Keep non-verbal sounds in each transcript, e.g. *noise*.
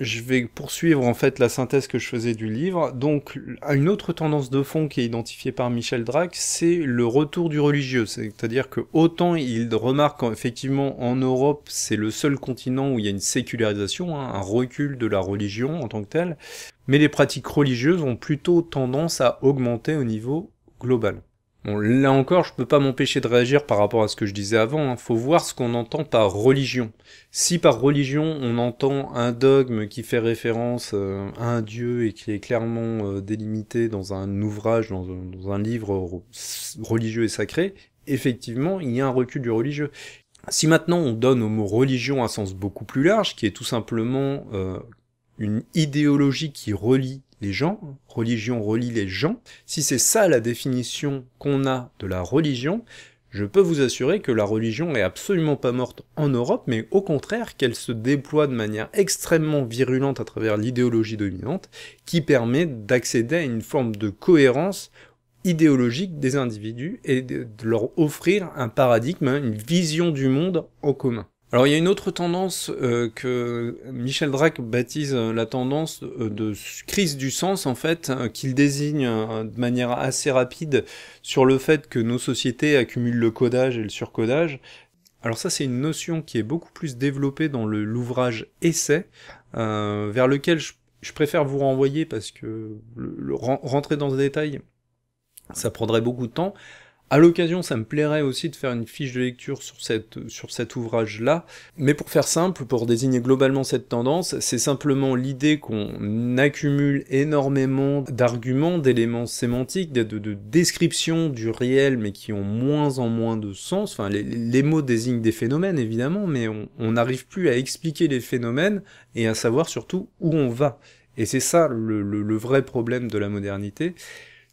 je vais poursuivre en fait la synthèse que je faisais du livre. Donc, une autre tendance de fond qui est identifiée par Michel Drac, c'est le retour du religieux. C'est-à-dire que autant il remarque qu'effectivement en Europe, c'est le seul continent où il y a une sécularisation, hein, un recul de la religion en tant que telle, mais les pratiques religieuses ont plutôt tendance à augmenter au niveau global. Là encore, je peux pas m'empêcher de réagir par rapport à ce que je disais avant. Hein. Faut voir ce qu'on entend par religion. Si par religion on entend un dogme qui fait référence euh, à un dieu et qui est clairement euh, délimité dans un ouvrage, dans un, livre religieux et sacré, effectivement, il y a un recul du religieux. Si maintenant on donne au mot religion un sens beaucoup plus large, qui est tout simplement euh, une idéologie qui relie les gens, religion relie les gens, si c'est ça la définition qu'on a de la religion, je peux vous assurer que la religion est absolument pas morte en Europe, mais au contraire qu'elle se déploie de manière extrêmement virulente à travers l'idéologie dominante, qui permet d'accéder à une forme de cohérence idéologique des individus et de leur offrir un paradigme, une vision du monde en commun. Alors il y a une autre tendance euh, que Michel Drac baptise euh, la tendance euh, de crise du sens en fait, qu'il désigne de manière assez rapide sur le fait que nos sociétés accumulent le codage et le surcodage. Alors ça c'est une notion qui est beaucoup plus développée dans l'ouvrage Essai, vers lequel je, préfère vous renvoyer parce que rentrer dans ce détail, ça prendrait beaucoup de temps. À l'occasion, ça me plairait aussi de faire une fiche de lecture sur, cet ouvrage-là, mais pour faire simple, pour désigner globalement cette tendance, c'est simplement l'idée qu'on accumule énormément d'arguments, d'éléments sémantiques, de, de, descriptions du réel, mais qui ont moins en moins de sens. Enfin, les, mots désignent des phénomènes, évidemment, mais on n'arrive plus à expliquer les phénomènes et à savoir surtout où on va. Et c'est ça le vrai problème de la modernité,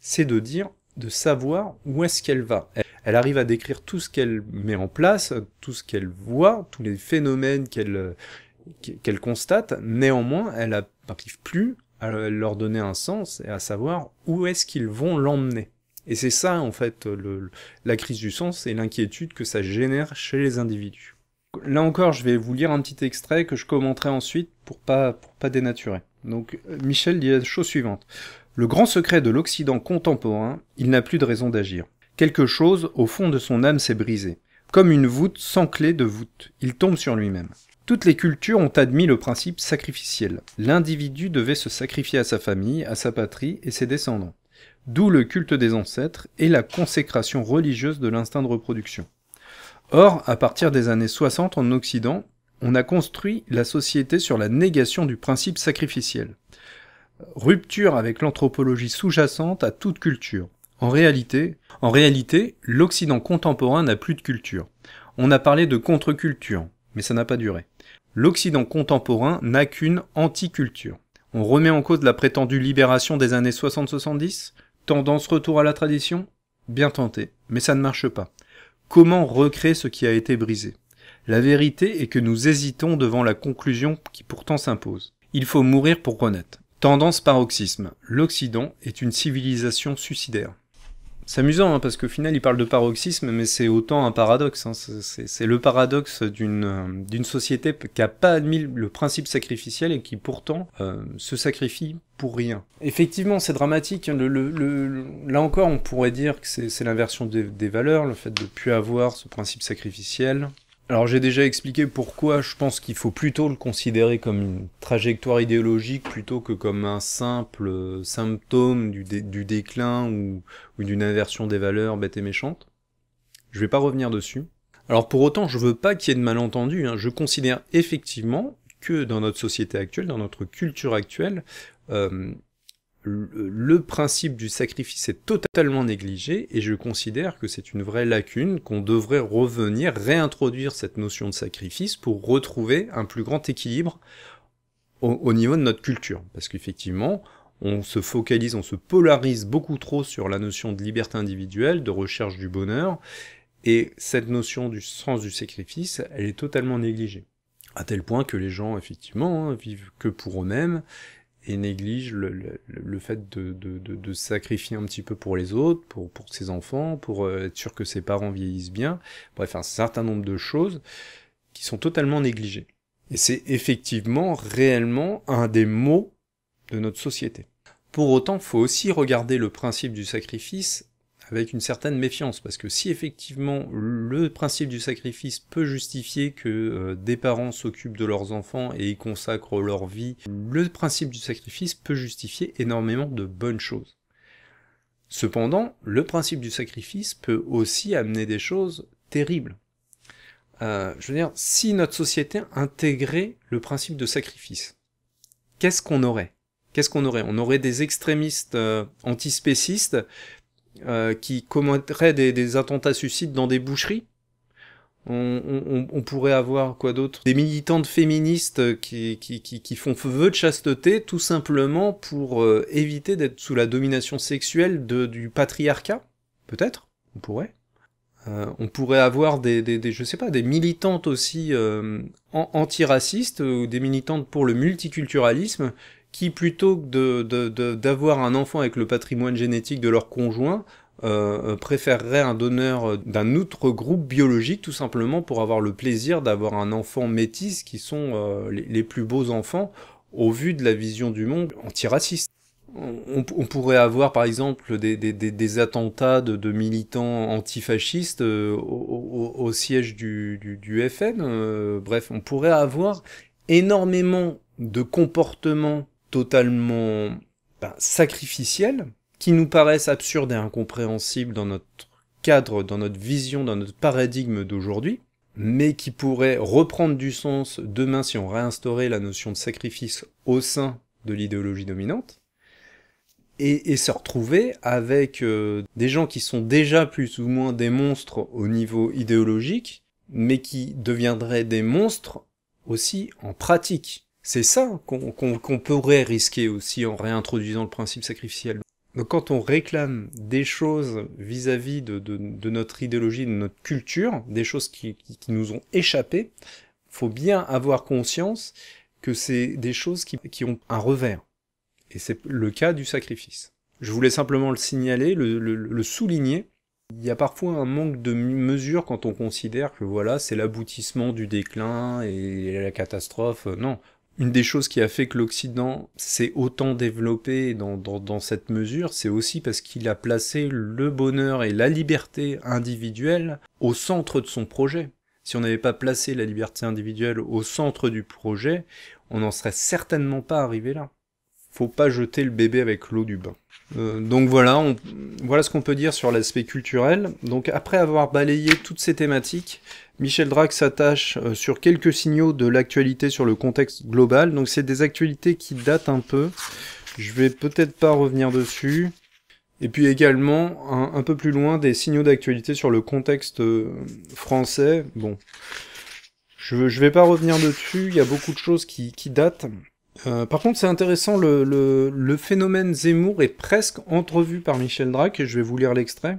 c'est de dire de savoir où est-ce qu'elle va. Elle, arrive à décrire tout ce qu'elle met en place, tout ce qu'elle voit, tous les phénomènes qu'elle constate, néanmoins, elle n'arrive plus à leur donner un sens et à savoir où est-ce qu'ils vont l'emmener. Et c'est ça, en fait, la crise du sens et l'inquiétude que ça génère chez les individus. Là encore, je vais vous lire un petit extrait que je commenterai ensuite pour pas, pour pas dénaturer. Donc, Michel dit la chose suivante. Le grand secret de l'Occident contemporain, il n'a plus de raison d'agir. Quelque chose au fond de son âme s'est brisé. Comme une voûte sans clé de voûte, il tombe sur lui-même. Toutes les cultures ont admis le principe sacrificiel. L'individu devait se sacrifier à sa famille, à sa patrie et ses descendants. D'où le culte des ancêtres et la consécration religieuse de l'instinct de reproduction. Or, à partir des années 60 en Occident, on a construit la société sur la négation du principe sacrificiel. Rupture avec l'anthropologie sous-jacente à toute culture. En réalité, en réalité, l'Occident contemporain n'a plus de culture. On a parlé de contre-culture, mais ça n'a pas duré. L'Occident contemporain n'a qu'une anti-culture. On remet en cause la prétendue libération des années 60-70 Tendance retour à la tradition? Bien tenté, mais ça ne marche pas. Comment recréer ce qui a été brisé? La vérité est que nous hésitons devant la conclusion qui pourtant s'impose. Il faut mourir pour renaître. Tendance paroxysme. L'Occident est une civilisation suicidaire. C'est amusant hein, parce qu'au final il parle de paroxysme, mais c'est autant un paradoxe. Hein. C'est le paradoxe d'une d'une société qui n'a pas admis le principe sacrificiel et qui pourtant euh, se sacrifie pour rien. Effectivement, c'est dramatique. Le, là encore, on pourrait dire que c'est l'inversion des, des, valeurs, le fait de ne plus avoir ce principe sacrificiel. Alors j'ai déjà expliqué pourquoi je pense qu'il faut plutôt le considérer comme une trajectoire idéologique plutôt que comme un simple symptôme du, déclin ou, ou d'une inversion des valeurs bêtes et méchantes. Je vais pas revenir dessus. Alors pour autant, je veux pas qu'il y ait de malentendus. Hein. Je considère effectivement que dans notre société actuelle, dans notre culture actuelle, euh, le principe du sacrifice est totalement négligé et je considère que c'est une vraie lacune qu'on devrait revenir réintroduire cette notion de sacrifice pour retrouver un plus grand équilibre au, niveau de notre culture. Parce qu'effectivement, on se focalise, on se polarise beaucoup trop sur la notion de liberté individuelle, de recherche du bonheur, et cette notion du sens du sacrifice, elle est totalement négligée. À tel point que les gens, effectivement, hein, vivent que pour eux-mêmes, et néglige le, fait de, de, sacrifier un petit peu pour les autres, pour, pour ses enfants, pour euh, être sûr que ses parents vieillissent bien. Bref, un certain nombre de choses qui sont totalement négligées. Et c'est effectivement réellement un des mots de notre société. Pour autant, faut aussi regarder le principe du sacrifice avec une certaine méfiance, parce que si effectivement le principe du sacrifice peut justifier que euh, des parents s'occupent de leurs enfants et y consacrent leur vie, le principe du sacrifice peut justifier énormément de bonnes choses. Cependant, le principe du sacrifice peut aussi amener des choses terribles. Euh, je veux dire, si notre société intégrait le principe de sacrifice, qu'est-ce qu'on aurait? Qu'est-ce qu'on aurait? On aurait des extrémistes euh, antispécistes euh, qui commettraient des, attentats suicides dans des boucheries. On, pourrait avoir quoi d'autre? Des militantes féministes qui, qui, qui, font vœu de chasteté tout simplement pour euh, éviter d'être sous la domination sexuelle de, du patriarcat Peut-être On pourrait. Euh, on pourrait avoir des, des, je sais pas, des militantes aussi antiracistes ou des militantes pour le multiculturalisme qui plutôt que d'avoir un enfant avec le patrimoine génétique de leur conjoint, euh, préférerait un donneur d'un autre groupe biologique tout simplement pour avoir le plaisir d'avoir un enfant métis qui sont euh, les, plus beaux enfants au vu de la vision du monde antiraciste. On, on pourrait avoir par exemple des, des, des attentats de, de, militants antifascistes euh, au, au, siège du, du, du FN. Euh, bref, on pourrait avoir énormément de comportements totalement ben, qui nous paraissent absurdes et incompréhensibles dans notre cadre, dans notre vision, dans notre paradigme d'aujourd'hui, mais qui pourraient reprendre du sens demain si on réinstaurait la notion de sacrifice au sein de l'idéologie dominante, et, se retrouver avec euh, des gens qui sont déjà plus ou moins des monstres au niveau idéologique, mais qui deviendraient des monstres aussi en pratique. C'est ça qu'on pourrait risquer aussi en réintroduisant le principe sacrificiel. Donc quand on réclame des choses vis-à-vis de, notre idéologie, de notre culture, des choses qui, nous ont échappé, faut bien avoir conscience que c'est des choses qui, ont un revers. Et c'est le cas du sacrifice. Je voulais simplement le signaler, le souligner. Il y a parfois un manque de mesure quand on considère que voilà, c'est l'aboutissement du déclin et la catastrophe. Non, une des choses qui a fait que l'Occident s'est autant développé dans, cette mesure, c'est aussi parce qu'il a placé le bonheur et la liberté individuelle au centre de son projet. Si on n'avait pas placé la liberté individuelle au centre du projet, on n'en serait certainement pas arrivé là. Faut pas jeter le bébé avec l'eau du bain. Euh, donc voilà, voilà ce qu'on peut dire sur l'aspect culturel. Donc après avoir balayé toutes ces thématiques, Michel Drac s'attache euh, sur quelques signaux de l'actualité sur le contexte global. Donc c'est des actualités qui datent un peu. Je vais peut-être pas revenir dessus. Et puis également, un, peu plus loin, des signaux d'actualité sur le contexte euh, français. Bon, je, je vais pas revenir dessus, il y a beaucoup de choses qui, qui datent. Euh, par contre, c'est intéressant, le, le, le, phénomène Zemmour est presque entrevu par Michel Drac, et je vais vous lire l'extrait.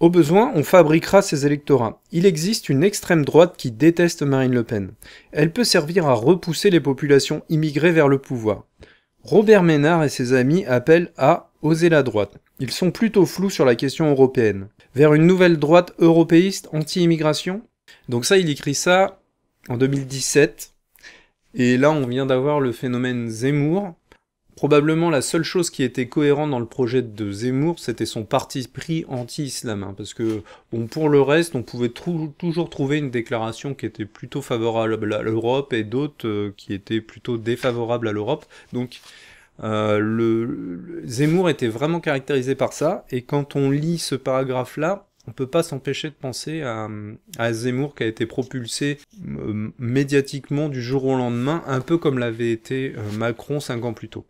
Au besoin, on fabriquera ses électorats. Il existe une extrême droite qui déteste Marine Le Pen. Elle peut servir à repousser les populations immigrées vers le pouvoir. Robert Ménard et ses amis appellent à oser la droite. Ils sont plutôt flous sur la question européenne. Vers une nouvelle droite européiste anti-immigration? Donc ça, il écrit ça en 2017. Et là, on vient d'avoir le phénomène Zemmour, probablement la seule chose qui était cohérente dans le projet de Zemmour, c'était son parti pris anti-islam. Hein, parce que, pour le reste, on pouvait toujours trouver une déclaration qui était plutôt favorable à l'Europe et d'autres euh, qui étaient plutôt défavorables à l'Europe. Donc, euh, le, Zemmour était vraiment caractérisé par ça. Et quand on lit ce paragraphe-là, on peut pas s'empêcher de penser à, Zemmour qui a été propulsé euh, médiatiquement du jour au lendemain, un peu comme l'avait été Macron cinq ans plus tôt.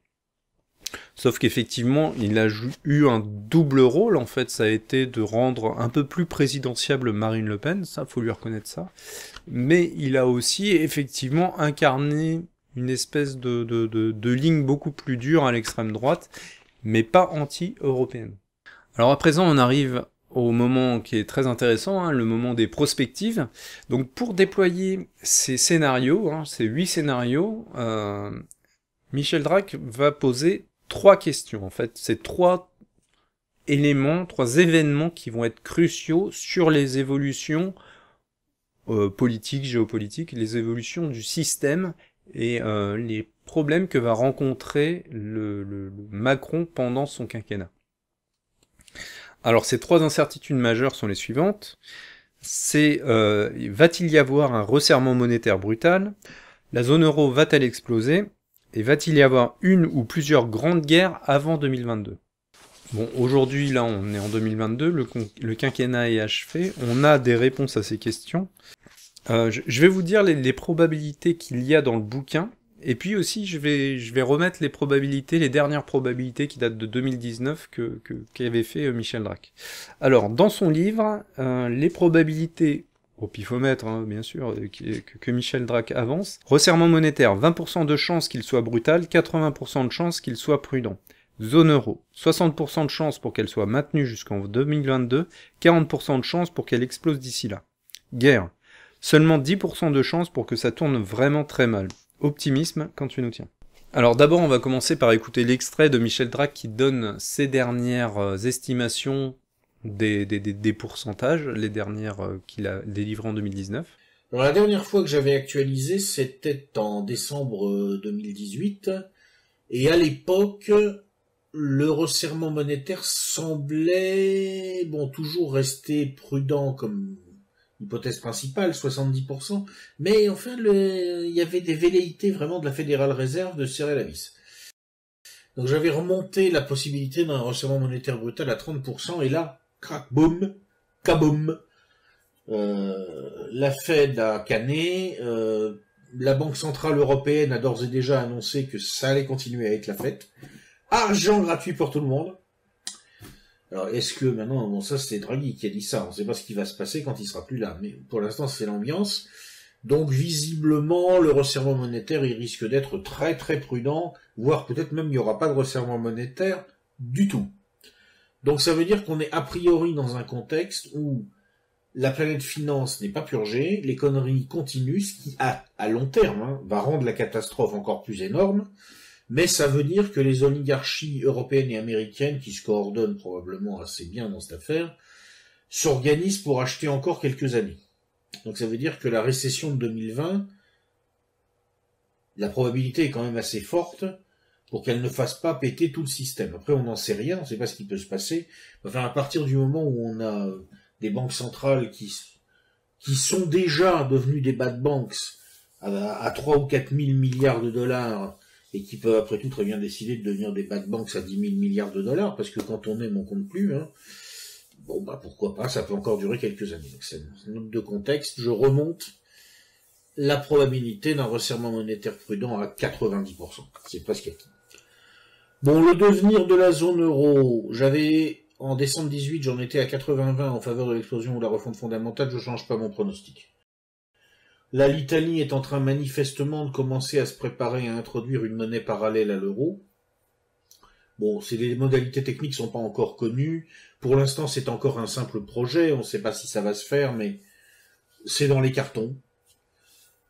Sauf qu'effectivement, il a eu un double rôle, en fait, ça a été de rendre un peu plus présidentiable Marine Le Pen, ça, faut lui reconnaître ça. Mais il a aussi, effectivement, incarné une espèce de, de, de, ligne beaucoup plus dure à l'extrême droite, mais pas anti-européenne. Alors à présent, on arrive au moment qui est très intéressant, hein, le moment des prospectives. Donc pour déployer ces scénarios, hein, ces huit scénarios, euh, Michel Drac va poser trois questions, en fait. C'est trois éléments, trois événements qui vont être cruciaux sur les évolutions euh, politiques, géopolitiques, les évolutions du système et euh, les problèmes que va rencontrer le, Macron pendant son quinquennat. Alors ces trois incertitudes majeures sont les suivantes. C'est euh, va-t-il y avoir un resserrement monétaire brutal? La zone euro va-t-elle exploser? Et va-t-il y avoir une ou plusieurs grandes guerres avant 2022 Bon, aujourd'hui, là, on est en 2022, le, quinquennat est achevé, on a des réponses à ces questions. Euh, je, vais vous dire les, probabilités qu'il y a dans le bouquin, et puis aussi, je vais, je vais remettre les probabilités, les dernières probabilités qui datent de 2019 que, qu'avait fait euh, Michel Drac. Alors, dans son livre, euh, les probabilités au pifomètre, hein, bien sûr, que, que, Michel Drac avance. Resserrement monétaire, 20% de chance qu'il soit brutal, 80% de chance qu'il soit prudent. Zone euro, 60% de chance pour qu'elle soit maintenue jusqu'en 2022, 40% de chance pour qu'elle explose d'ici là. Guerre, seulement 10% de chance pour que ça tourne vraiment très mal. Optimisme quand tu nous tiens. Alors d'abord on va commencer par écouter l'extrait de Michel Drac qui donne ses dernières euh, estimations des, pourcentages, les dernières euh, qu'il a délivrées en 2019. Alors la dernière fois que j'avais actualisé, c'était en décembre 2018, euh, et à l'époque, le resserrement monétaire semblait, bon, toujours rester prudent comme hypothèse principale, 70%, mais enfin, le, il y avait des velléités vraiment de la Fédérale Réserve de serrer la vis. Donc j'avais remonté la possibilité d'un resserrement monétaire brutal à 30%, et là, crac, boum, kaboum, euh, la Fed a canné, euh, la Banque Centrale Européenne a d'ores et déjà annoncé que ça allait continuer à être la fête, argent gratuit pour tout le monde. Alors, est-ce que maintenant, bon, ça c'est Draghi qui a dit ça, on ne sait pas ce qui va se passer quand il sera plus là, mais pour l'instant c'est l'ambiance. Donc visiblement, le resserrement monétaire, il risque d'être très très prudent, voire peut-être même il n'y aura pas de resserrement monétaire du tout. Donc ça veut dire qu'on est a priori dans un contexte où la planète finance n'est pas purgée, les conneries continuent, ce qui, à, long terme, hein, va rendre la catastrophe encore plus énorme mais ça veut dire que les oligarchies européennes et américaines, qui se coordonnent probablement assez bien dans cette affaire, s'organisent pour acheter encore quelques années. Donc ça veut dire que la récession de 2020, la probabilité est quand même assez forte pour qu'elle ne fasse pas péter tout le système. Après, on n'en sait rien, on ne sait pas ce qui peut se passer. Enfin, à partir du moment où on a des banques centrales qui, qui sont déjà devenues des bad banks à, à 3 ou 4 000 milliards de dollars et qui peuvent après tout très bien décider de devenir des bad banks à 10 000 milliards de dollars, parce que quand on aime, on compte plus. Hein. Bon, bah pourquoi pas, ça peut encore durer quelques années. Donc c'est une note de contexte. Je remonte la probabilité d'un resserrement monétaire prudent à 90%. C'est presque acquis. Bon, le devenir de la zone euro, j'avais en décembre 18, j'en étais à 80-20 en faveur de l'explosion ou de la refonte fondamentale, je change pas mon pronostic. Là, l'Italie est en train manifestement de commencer à se préparer à introduire une monnaie parallèle à l'euro. Bon, c'est les modalités techniques sont pas encore connues. Pour l'instant, c'est encore un simple projet. On ne sait pas si ça va se faire, mais c'est dans les cartons.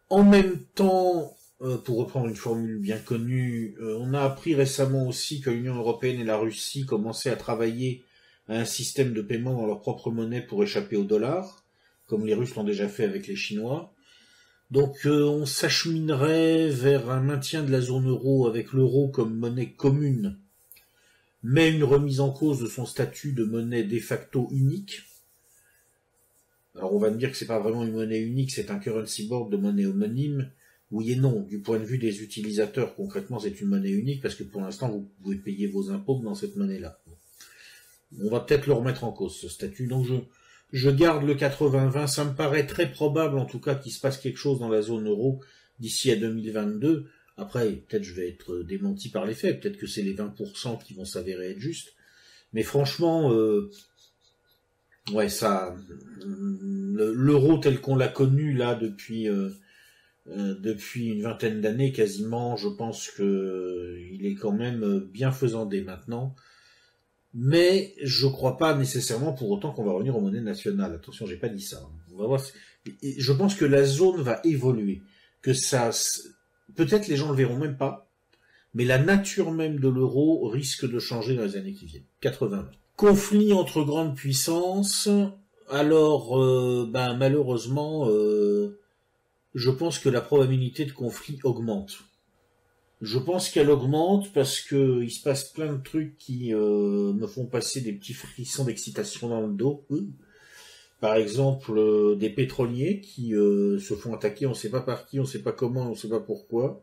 En même temps, euh, pour reprendre une formule bien connue, euh, on a appris récemment aussi que l'Union européenne et la Russie commençaient à travailler à un système de paiement dans leur propre monnaie pour échapper au dollar, comme les Russes l'ont déjà fait avec les Chinois. Donc euh, on s'acheminerait vers un maintien de la zone euro avec l'euro comme monnaie commune, mais une remise en cause de son statut de monnaie de facto unique. Alors on va me dire que c'est pas vraiment une monnaie unique, c'est un currency board de monnaie homonyme. Oui et non, du point de vue des utilisateurs, concrètement c'est une monnaie unique parce que pour l'instant vous pouvez payer vos impôts dans cette monnaie-là. On va peut-être le remettre en cause ce statut, donc je, je garde le 80-20. Ça me paraît très probable, en tout cas, qu'il se passe quelque chose dans la zone euro d'ici à 2022. Après, peut-être je vais être démenti par les faits. Peut-être que c'est les 20% qui vont s'avérer être justes. Mais franchement, euh, ouais, ça, l'euro tel qu'on l'a connu là depuis euh, euh, depuis une vingtaine d'années quasiment, je pense que il est quand même bien faisandé maintenant mais je crois pas nécessairement pour autant qu'on va revenir aux monnaies nationales. Attention, j'ai pas dit ça. Voir. Je pense que la zone va évoluer, que ça, peut-être les gens le verront même pas, mais la nature même de l'euro risque de changer dans les années qui viennent. 80. Conflit entre grandes puissances. Alors, euh, ben, malheureusement, euh, je pense que la probabilité de conflit augmente. Je pense qu'elle augmente parce que il se passe plein de trucs qui euh, me font passer des petits frissons d'excitation dans le dos. Par exemple, des pétroliers qui se font attaquer, on ne sait pas par qui, on ne sait pas comment, on ne sait pas pourquoi,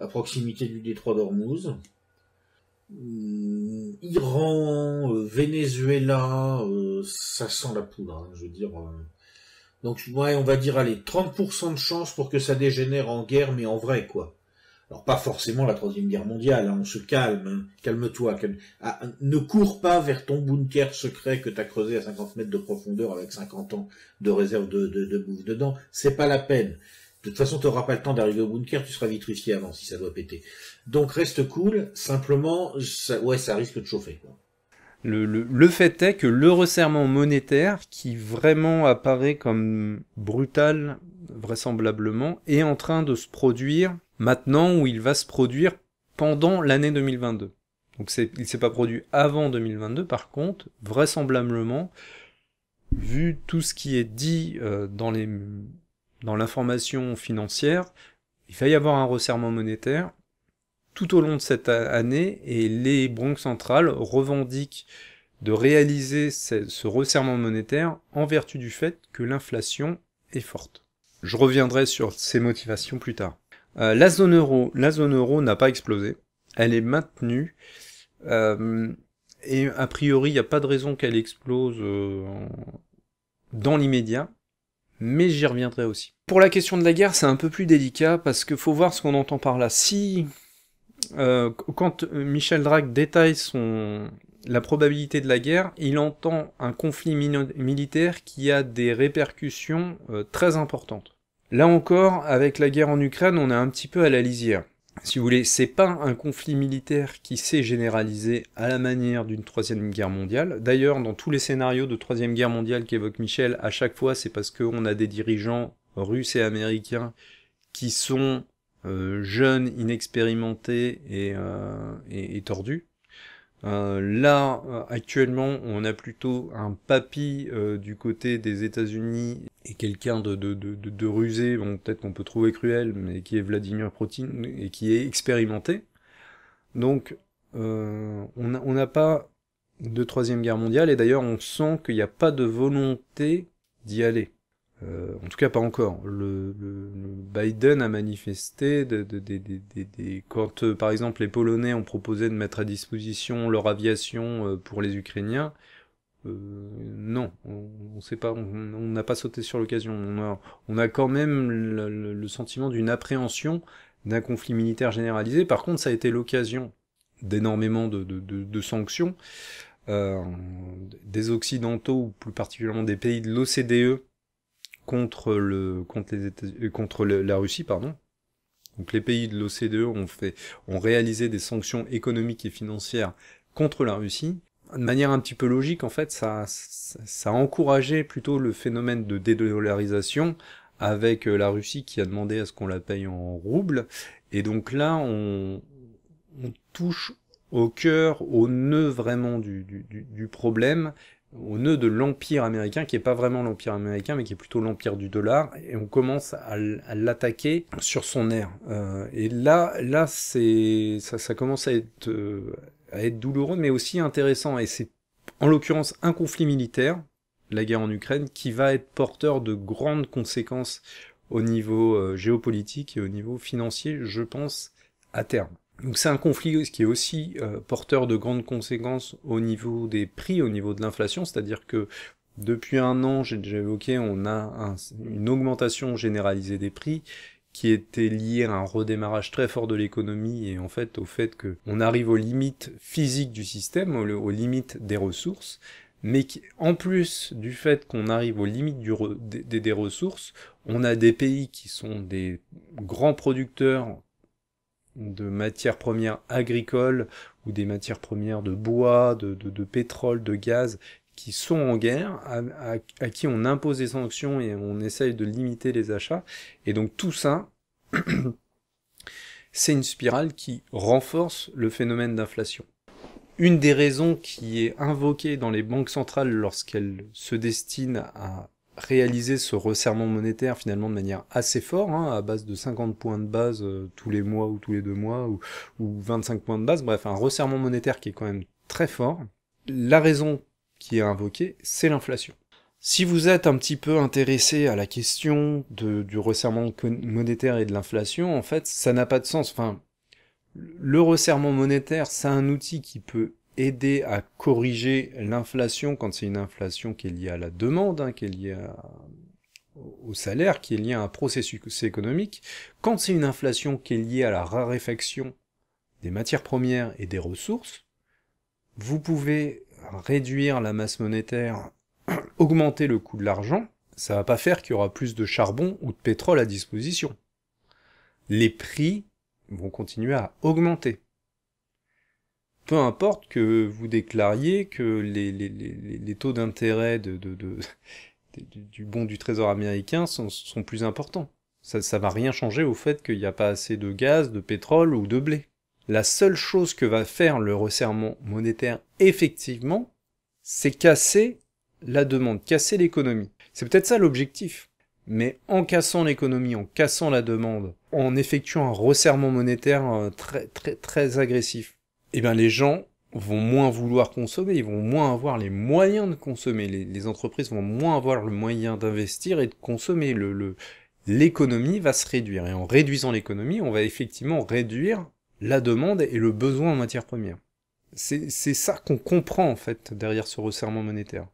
à proximité du détroit d'Ormuz. Hmm, Iran, euh, Venezuela, euh, ça sent la poudre, hein, je veux dire. Euh. Donc ouais, on va dire allez, 30% de chance pour que ça dégénère en guerre, mais en vrai quoi. Alors pas forcément la troisième guerre mondiale, hein, on se calme, hein. calme-toi, ah, ne cours pas vers ton bunker secret que t'as creusé à 50 mètres de profondeur avec 50 ans de réserve de, de, de bouffe dedans, c'est pas la peine. De toute façon, tu n'auras pas le temps d'arriver au bunker, tu seras vite risqué avant si ça doit péter. Donc reste cool, simplement, ça, ouais, ça risque de chauffer. Le, fait est que le resserrement monétaire, qui vraiment apparaît comme brutal, vraisemblablement, est en train de se produire maintenant où il va se produire pendant l'année 2022. Donc il ne s'est pas produit avant 2022, par contre, vraisemblablement, vu tout ce qui est dit euh, dans les dans l'information financière, il va y avoir un resserrement monétaire tout au long de cette année et les banques centrales revendiquent de réaliser ce resserrement monétaire en vertu du fait que l'inflation est forte. Je reviendrai sur ces motivations plus tard. Euh, la zone euro, la zone euro n'a pas explosé, elle est maintenue euh, et a priori il n'y a pas de raison qu'elle explose euh, dans l'immédiat mais j'y reviendrai aussi. Pour la question de la guerre, c'est un peu plus délicat parce qu'il faut voir ce qu'on entend par là. Si quand Michel Drake détaille son la probabilité de la guerre, il entend un conflit militaire qui a des répercussions très importantes. Là encore, avec la guerre en Ukraine, on est un petit peu à la lisière si vous voulez, c'est pas un conflit militaire qui s'est généralisé à la manière d'une troisième guerre mondiale. D'ailleurs, dans tous les scénarios de troisième guerre mondiale qu'évoque Michel, à chaque fois, c'est parce qu'on a des dirigeants russes et américains qui sont euh, jeunes, inexpérimentés et, euh, et tordus. Euh, là, euh, actuellement, on a plutôt un papy euh, du côté des États-Unis et quelqu'un de, de, de, de, rusé, peut-être qu'on peut trouver cruel, mais qui est Vladimir Poutine et qui est expérimenté. Donc, on n'a pas de troisième guerre mondiale et d'ailleurs, on sent qu'il n'y a pas de volonté d'y aller. Euh, en tout cas, pas encore. Le, Biden a manifesté de, de, quand, euh, par exemple, les Polonais ont proposé de mettre à disposition leur aviation euh, pour les Ukrainiens. non, on, sait pas, on n'a pas sauté sur l'occasion. On a, on a quand même le, le sentiment d'une appréhension d'un conflit militaire généralisé. Par contre, ça a été l'occasion d'énormément de, sanctions. des Occidentaux, ou plus particulièrement des pays de l'OCDE, contre le contre les États, euh, contre la Russie pardon. Donc les pays de l'OCDE ont fait ont réalisé des sanctions économiques et financières contre la Russie. De manière un petit peu logique, en fait, ça, ça, a encouragé plutôt le phénomène de dédollarisation avec euh, la Russie qui a demandé à ce qu'on la paye en roubles. Et donc là, on, on touche au cœur, au nœud vraiment du, du, du problème, au nœud de l'empire américain, qui est pas vraiment l'empire américain, mais qui est plutôt l'empire du dollar, et on commence à, l'attaquer sur son air. Euh, et là, là, c'est ça, ça commence à être euh, à être douloureux, mais aussi intéressant. Et c'est en l'occurrence un conflit militaire, la guerre en Ukraine, qui va être porteur de grandes conséquences au niveau euh, géopolitique et au niveau financier, je pense, à terme. Donc c'est un conflit qui est aussi euh, porteur de grandes conséquences au niveau des prix, au niveau de l'inflation, c'est-à-dire que depuis un an, j'ai déjà évoqué, on a une augmentation généralisée des prix qui était liée à un redémarrage très fort de l'économie et en fait au fait qu'on arrive aux limites physiques du système, aux, limites des ressources, mais en plus du fait qu'on arrive aux limites des ressources, on a des pays qui sont des grands producteurs de matières premières agricoles ou des matières premières de bois, de, de, pétrole, de gaz qui sont en guerre, à, qui on impose des sanctions et on essaye de limiter les achats. Et donc tout ça, *clears throat* c'est une spirale qui renforce le phénomène d'inflation. une des raisons qui est invoquée dans les banques centrales lorsqu'elles se destinent à réaliser ce resserrement monétaire finalement de manière assez forte, hein, à base de 50 points de base euh, tous les mois ou tous les deux mois, ou, ou 25 points de base, bref, un resserrement monétaire qui est quand même très fort. La raison qui est invoquée, c'est l'inflation. Si vous êtes un petit peu intéressé à la question du resserrement monétaire et de l'inflation, en fait, ça n'a pas de sens. Enfin, le resserrement monétaire, c'est un outil qui peut aider à corriger l'inflation quand c'est une inflation qui est liée à la demande, hein, qui est liée au salaire, qui est liée à un processus économique. Quand c'est une inflation qui est liée à la raréfaction des matières premières et des ressources, vous pouvez réduire la masse monétaire, *clears throat* augmenter le coût de l'argent, ça va pas faire qu'il y aura plus de charbon ou de pétrole à disposition. Les prix vont continuer à augmenter peu importe que vous déclariez que les, taux d'intérêt *laughs* du bon du trésor américain sont, plus importants. Ça, ça va rien changer au fait qu'il n'y a pas assez de gaz, de pétrole ou de blé. La seule chose que va faire le resserrement monétaire effectivement, c'est casser la demande, casser l'économie. C'est peut-être ça l'objectif. Mais en cassant l'économie, en cassant la demande, en effectuant un resserrement monétaire euh, très très très agressif, eh bien les gens vont moins vouloir consommer, ils vont moins avoir les moyens de consommer, les, entreprises vont moins avoir le moyen d'investir et de consommer, l'économie va se réduire. Et en réduisant l'économie, on va effectivement réduire la demande et le besoin en matières premières. C'est ça qu'on comprend en fait derrière ce resserrement monétaire.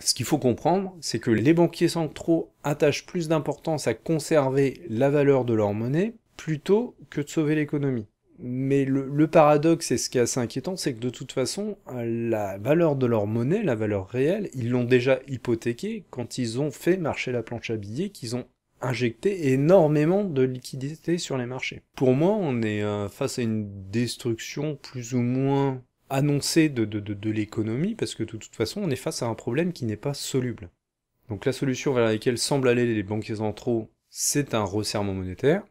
Ce qu'il faut comprendre, c'est que les banquiers centraux attachent plus d'importance à conserver la valeur de leur monnaie plutôt que de sauver l'économie. Mais le, paradoxe et ce qui est assez inquiétant, c'est que de toute façon, la valeur de leur monnaie, la valeur réelle, ils l'ont déjà hypothéquée quand ils ont fait marcher la planche à billets, qu'ils ont injecté énormément de liquidités sur les marchés. Pour moi, on est euh, face à une destruction plus ou moins annoncée de, de, de, de l'économie, parce que de toute façon, on est face à un problème qui n'est pas soluble. Donc la solution vers laquelle semblent aller les banquiers centraux, c'est un resserrement monétaire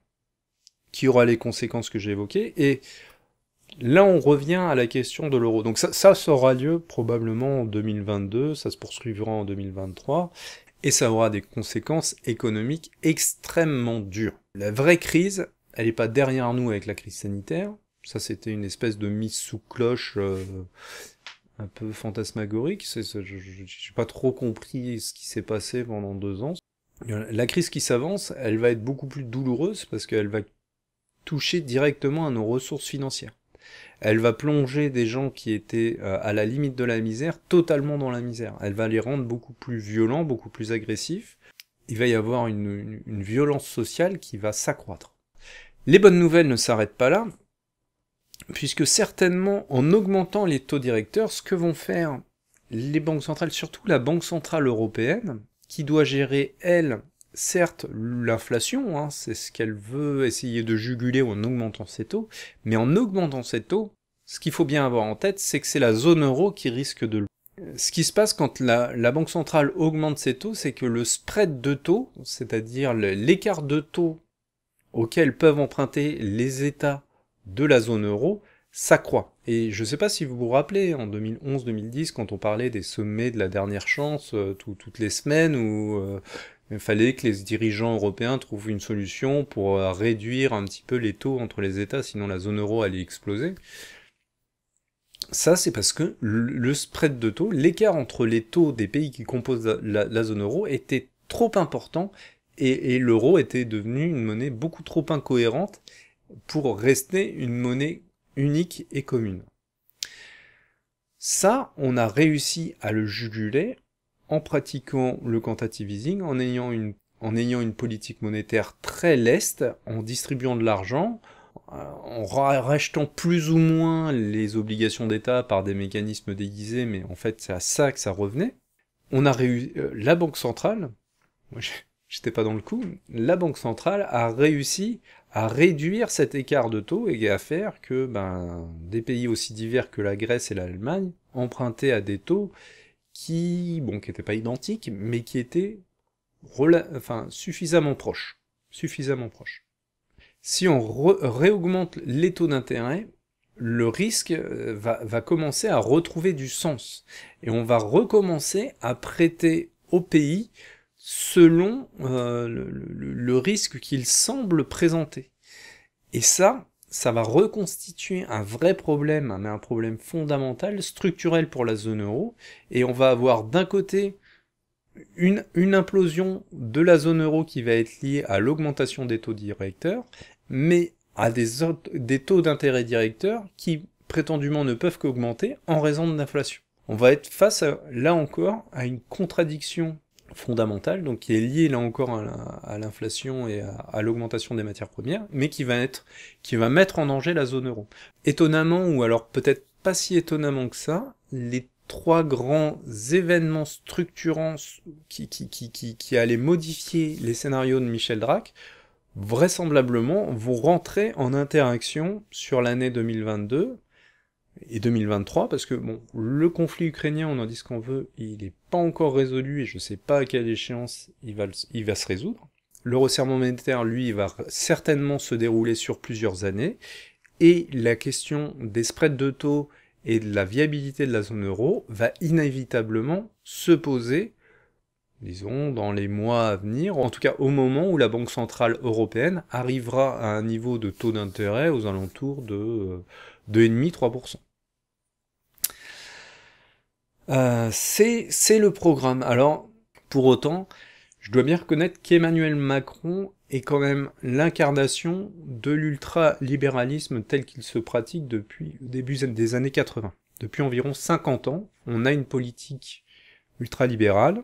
qui aura les conséquences que j'ai évoquées. Et là, on revient à la question de l'euro. Donc ça, ça, aura lieu probablement en 2022, ça se poursuivra en 2023, et ça aura des conséquences économiques extrêmement dures. La vraie crise, elle n'est pas derrière nous avec la crise sanitaire. Ça, c'était une espèce de mise sous cloche euh, un peu fantasmagorique. Je n'ai pas trop compris ce qui s'est passé pendant deux ans. La crise qui s'avance, elle va être beaucoup plus douloureuse parce qu'elle va toucher directement à nos ressources financières. Elle va plonger des gens qui étaient euh, à la limite de la misère totalement dans la misère. Elle va les rendre beaucoup plus violents, beaucoup plus agressifs. Il va y avoir une, violence sociale qui va s'accroître. Les bonnes nouvelles ne s'arrêtent pas là, puisque certainement en augmentant les taux directeurs, ce que vont faire les banques centrales, surtout la Banque centrale européenne, qui doit gérer, elle, certes, l'inflation, hein, c'est ce qu'elle veut essayer de juguler en augmentant ses taux, mais en augmentant ses taux, ce qu'il faut bien avoir en tête, c'est que c'est la zone euro qui risque de ce qui se passe quand la, Banque centrale augmente ses taux, c'est que le spread de taux, c'est-à-dire l'écart de taux auquel peuvent emprunter les États de la zone euro, s'accroît. Et je ne sais pas si vous vous rappelez, en 2011-2010, quand on parlait des sommets de la dernière chance, euh, toutes les semaines, où il fallait que les dirigeants européens trouvent une solution pour euh, réduire un petit peu les taux entre les États, sinon la zone euro allait exploser. Ça, c'est parce que le spread de taux, l'écart entre les taux des pays qui composent la, zone euro était trop important et, et l'euro était devenu une monnaie beaucoup trop incohérente pour rester une monnaie unique et commune. Ça, on a réussi à le juguler en pratiquant le quantitative easing, en ayant une, politique monétaire très leste, en distribuant de l'argent, euh, en rachetant plus ou moins les obligations d'État par des mécanismes déguisés, mais en fait c'est à ça que ça revenait. On a réussi, euh, la Banque centrale, j'étais pas dans le coup, la Banque centrale a réussi à réduire cet écart de taux et à faire que ben, des pays aussi divers que la Grèce et l'Allemagne empruntaient à des taux qui, bon, qui n'étaient pas identiques, mais qui étaient enfin, suffisamment proches. Suffisamment proches. Si on réaugmente les taux d'intérêt, le risque euh, va, va commencer à retrouver du sens. Et on va recommencer à prêter au pays selon euh, le, le, risque qu'il semble présenter. Et ça, ça va reconstituer un vrai problème, mais un problème fondamental, structurel pour la zone euro, et on va avoir d'un côté une, implosion de la zone euro qui va être liée à l'augmentation des taux directeurs, mais à des taux d'intérêt directeurs qui prétendument ne peuvent qu'augmenter en raison de l'inflation. On va être face, là encore, à une contradiction fondamentale, donc qui est liée là encore à l'inflation et à, l'augmentation des matières premières, mais qui va être, qui va mettre en danger la zone euro. Étonnamment, ou alors peut-être pas si étonnamment que ça, les trois grands événements structurants qui, qui, qui, qui, qui allaient modifier les scénarios de Michel Drac vraisemblablement vont rentrer en interaction sur l'année 2022 et 2023 parce que bon le conflit ukrainien on en dit ce qu'on veut il n'est pas encore résolu et je sais pas à quelle échéance il va, se résoudre. Le resserrement monétaire lui va certainement se dérouler sur plusieurs années. Et la question des spreads de taux et de la viabilité de la zone euro va inévitablement se poser disons, dans les mois à venir, en tout cas au moment où la Banque Centrale Européenne arrivera à un niveau de taux d'intérêt aux alentours de 2,5-3%. Euh, c'est le programme. Alors, pour autant, je dois bien reconnaître qu'Emmanuel Macron est quand même l'incarnation de l'ultralibéralisme tel qu'il se pratique depuis le début des années 80. Depuis environ 50 ans, on a une politique ultralibérale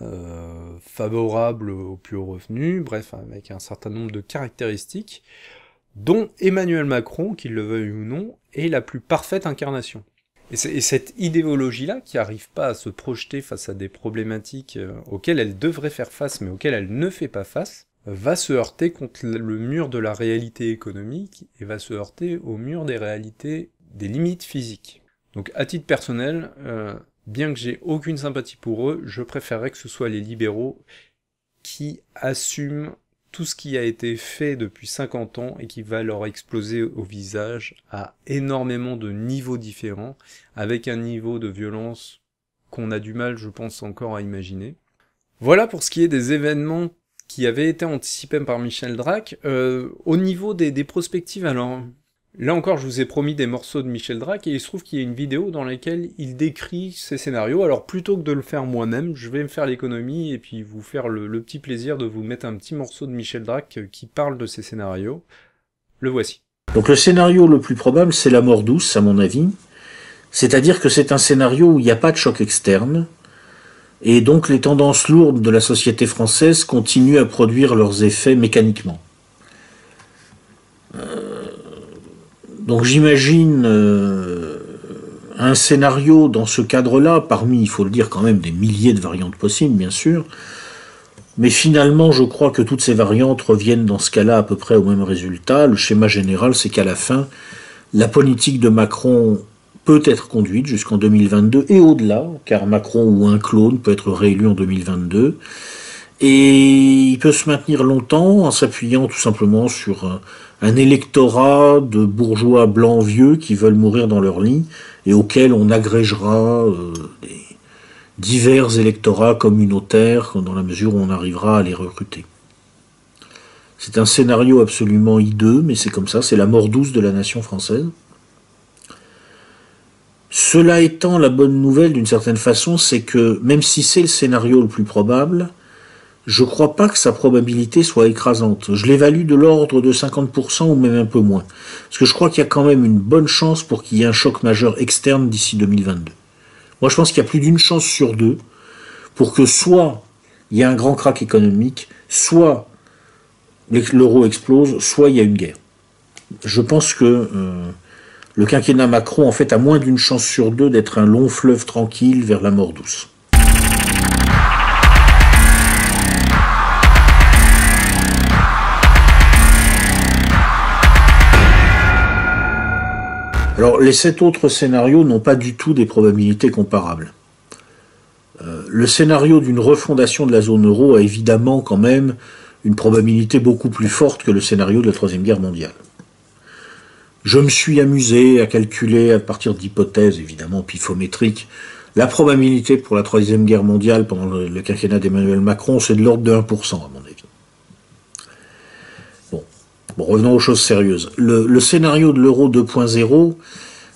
euh, favorable aux plus hauts revenus, bref, avec un certain nombre de caractéristiques, dont Emmanuel Macron, qu'il le veuille ou non, est la plus parfaite incarnation. Et, cette idéologie-là, qui n'arrive pas à se projeter face à des problématiques euh, auxquelles elle devrait faire face, mais auxquelles elle ne fait pas face, va se heurter contre le mur de la réalité économique et va se heurter au mur des réalités, des limites physiques. Donc à titre personnel, euh, bien que j'ai aucune sympathie pour eux, je préférerais que ce soit les libéraux qui assument tout ce qui a été fait depuis 50 ans et qui va leur exploser au visage à énormément de niveaux différents, avec un niveau de violence qu'on a du mal, je pense, encore à imaginer. Voilà pour ce qui est des événements qui avaient été anticipés par Michel Drac. Euh, au niveau des, des prospectives, alors Là encore, je vous ai promis des morceaux de Michel Drac, et il se trouve qu'il y a une vidéo dans laquelle il décrit ses scénarios. Alors plutôt que de le faire moi-même, je vais me faire l'économie et puis vous faire le, petit plaisir de vous mettre un petit morceau de Michel Drac qui parle de ses scénarios. Le voici. Donc le scénario le plus probable, c'est la mort douce, à mon avis. C'est-à-dire que c'est un scénario où il n'y a pas de choc externe, et donc les tendances lourdes de la société française continuent à produire leurs effets mécaniquement. Euh donc j'imagine euh, un scénario dans ce cadre-là, parmi, il faut le dire quand même, des milliers de variantes possibles, bien sûr. Mais finalement, je crois que toutes ces variantes reviennent dans ce cas-là à peu près au même résultat. Le schéma général, c'est qu'à la fin, la politique de Macron peut être conduite jusqu'en 2022 et au-delà, car Macron ou un clone peut être réélu en 2022. Et il peut se maintenir longtemps en s'appuyant tout simplement sur un électorat de bourgeois blancs vieux qui veulent mourir dans leur lit et auquel on agrégera euh, divers électorats communautaires dans la mesure où on arrivera à les recruter. C'est un scénario absolument hideux, mais c'est comme ça, c'est la mort douce de la nation française. Cela étant, la bonne nouvelle d'une certaine façon, c'est que même si c'est le scénario le plus probable, je crois pas que sa probabilité soit écrasante. Je l'évalue de l'ordre de 50% ou même un peu moins. Parce que je crois qu'il y a quand même une bonne chance pour qu'il y ait un choc majeur externe d'ici 2022. Moi, je pense qu'il y a plus d'une chance sur deux pour que soit il y a un grand crack économique, soit l'euro explose, soit il y a une guerre. Je pense que euh, le quinquennat Macron, en fait, a moins d'une chance sur deux d'être un long fleuve tranquille vers la mort douce. Alors les sept autres scénarios n'ont pas du tout des probabilités comparables. Euh, le scénario d'une refondation de la zone euro a évidemment quand même une probabilité beaucoup plus forte que le scénario de la Troisième Guerre mondiale. Je me suis amusé à calculer à partir d'hypothèses évidemment pifométriques la probabilité pour la Troisième Guerre mondiale pendant le, quinquennat d'Emmanuel Macron, c'est de l'ordre de 1%, à mon avis. Bon. revenons aux choses sérieuses. Le, scénario de l'euro 2.0,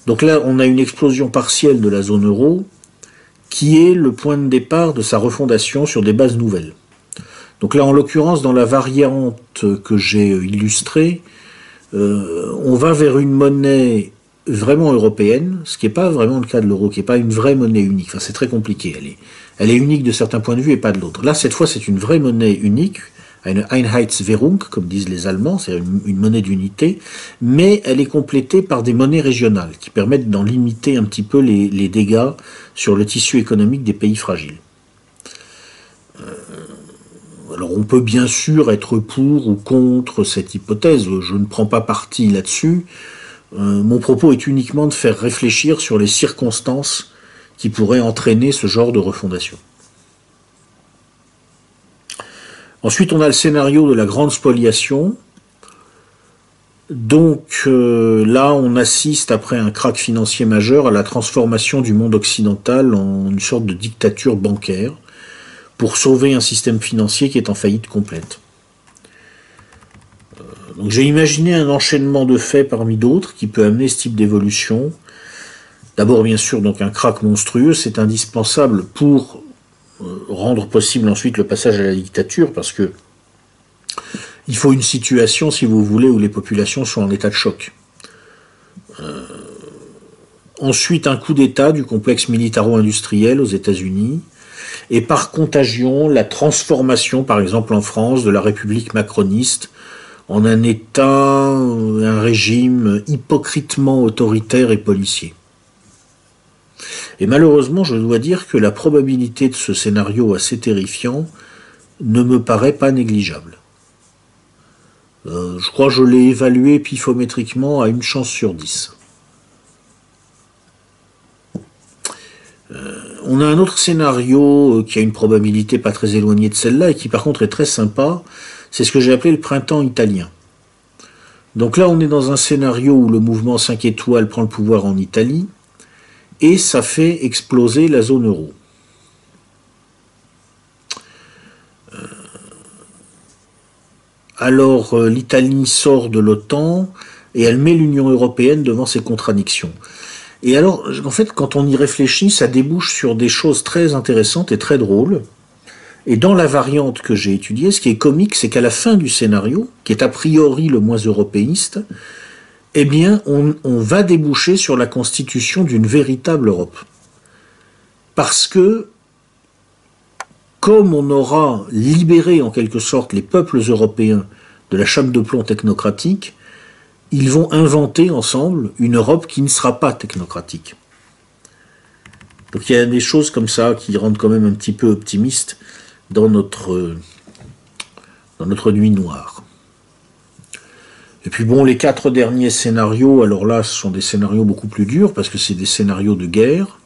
donc là, on a une explosion partielle de la zone euro, qui est le point de départ de sa refondation sur des bases nouvelles. Donc là, en l'occurrence, dans la variante que j'ai illustrée, euh, on va vers une monnaie vraiment européenne, ce qui n'est pas vraiment le cas de l'euro, qui n'est pas une vraie monnaie unique. Enfin, c'est très compliqué. Elle est unique de certains points de vue et pas de l'autre. Là, cette fois, c'est une vraie monnaie unique, une Einheitswährung, comme disent les Allemands, c'est une, une, monnaie d'unité, mais elle est complétée par des monnaies régionales qui permettent d'en limiter un petit peu les, dégâts sur le tissu économique des pays fragiles. Euh, alors on peut bien sûr être pour ou contre cette hypothèse, je ne prends pas parti là-dessus. Euh, mon propos est uniquement de faire réfléchir sur les circonstances qui pourraient entraîner ce genre de refondation. Ensuite, on a le scénario de la grande spoliation. Donc euh, là, on assiste, après un krach financier majeur, à la transformation du monde occidental en une sorte de dictature bancaire pour sauver un système financier qui est en faillite complète j'ai imaginé un enchaînement de faits parmi d'autres qui peut amener ce type d'évolution. D'abord, bien sûr, donc un crack monstrueux, c'est indispensable pour euh, rendre possible ensuite le passage à la dictature, parce que il faut une situation, si vous voulez, où les populations sont en état de choc. Euh, ensuite, un coup d'État du complexe militaro-industriel aux États-Unis, et par contagion, la transformation, par exemple en France, de la République macroniste en un État, un régime hypocritement autoritaire et policier. Et malheureusement, je dois dire que la probabilité de ce scénario assez terrifiant ne me paraît pas négligeable. Euh, je crois que je l'ai évalué pifométriquement à une chance sur dix. Euh, on a un autre scénario euh, qui a une probabilité pas très éloignée de celle-là et qui par contre est très sympa, c'est ce que j'ai appelé le printemps italien. Donc là, on est dans un scénario où le mouvement 5 étoiles prend le pouvoir en Italie, et ça fait exploser la zone euro. Euh, alors euh, l'Italie sort de l'OTAN et elle met l'Union européenne devant ses contradictions. Et alors, en fait, quand on y réfléchit, ça débouche sur des choses très intéressantes et très drôles. Et dans la variante que j'ai étudiée, ce qui est comique, c'est qu'à la fin du scénario, qui est a priori le moins européiste, eh bien, on, va déboucher sur la constitution d'une véritable Europe. Parce que, comme on aura libéré en quelque sorte les peuples européens de la chape de plomb technocratique, ils vont inventer ensemble une Europe qui ne sera pas technocratique. Donc il y a des choses comme ça qui rendent quand même un petit peu optimiste dans notre, dans notre nuit noire. Et puis bon, les quatre derniers scénarios, alors là, ce sont des scénarios beaucoup plus durs parce que c'est des scénarios de guerre.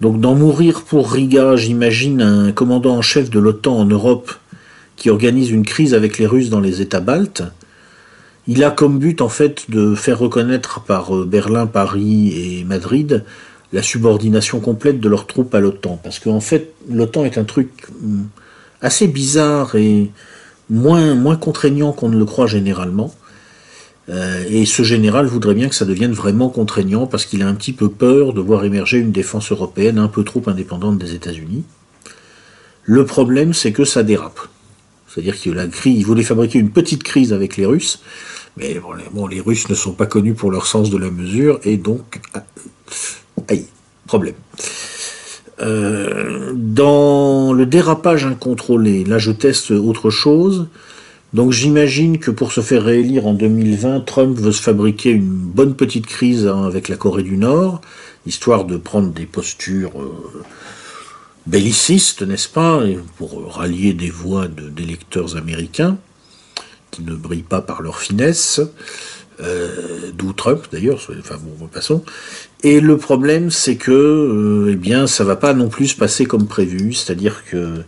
Donc dans Mourir pour Riga, j'imagine un commandant en chef de l'OTAN en Europe qui organise une crise avec les Russes dans les États baltes. Il a comme but en fait de faire reconnaître par euh, Berlin, Paris et Madrid la subordination complète de leurs troupes à l'OTAN. Parce qu'en fait, l'OTAN est un truc hum, assez bizarre et moins, moins contraignant qu'on ne le croit généralement. Euh, et ce général voudrait bien que ça devienne vraiment contraignant parce qu'il a un petit peu peur de voir émerger une défense européenne un peu trop indépendante des États-Unis. Le problème, c'est que ça dérape. C'est-à-dire qu'il il voulait fabriquer une petite crise avec les Russes, mais bon les, Russes ne sont pas connus pour leur sens de la mesure, et donc ah, Aïe, problème. Euh, dans le dérapage incontrôlé, là je teste autre chose. Donc j'imagine que pour se faire réélire en 2020, Trump veut se fabriquer une bonne petite crise hein, avec la Corée du Nord, histoire de prendre des postures euh, bellicistes, n'est-ce pas, pour rallier des voix d'électeurs américains qui ne brillent pas par leur finesse. Euh, d'où Trump d'ailleurs, enfin bon, passons. Et le problème, c'est que, euh, eh bien, ça va pas non plus se passer comme prévu, c'est-à-dire que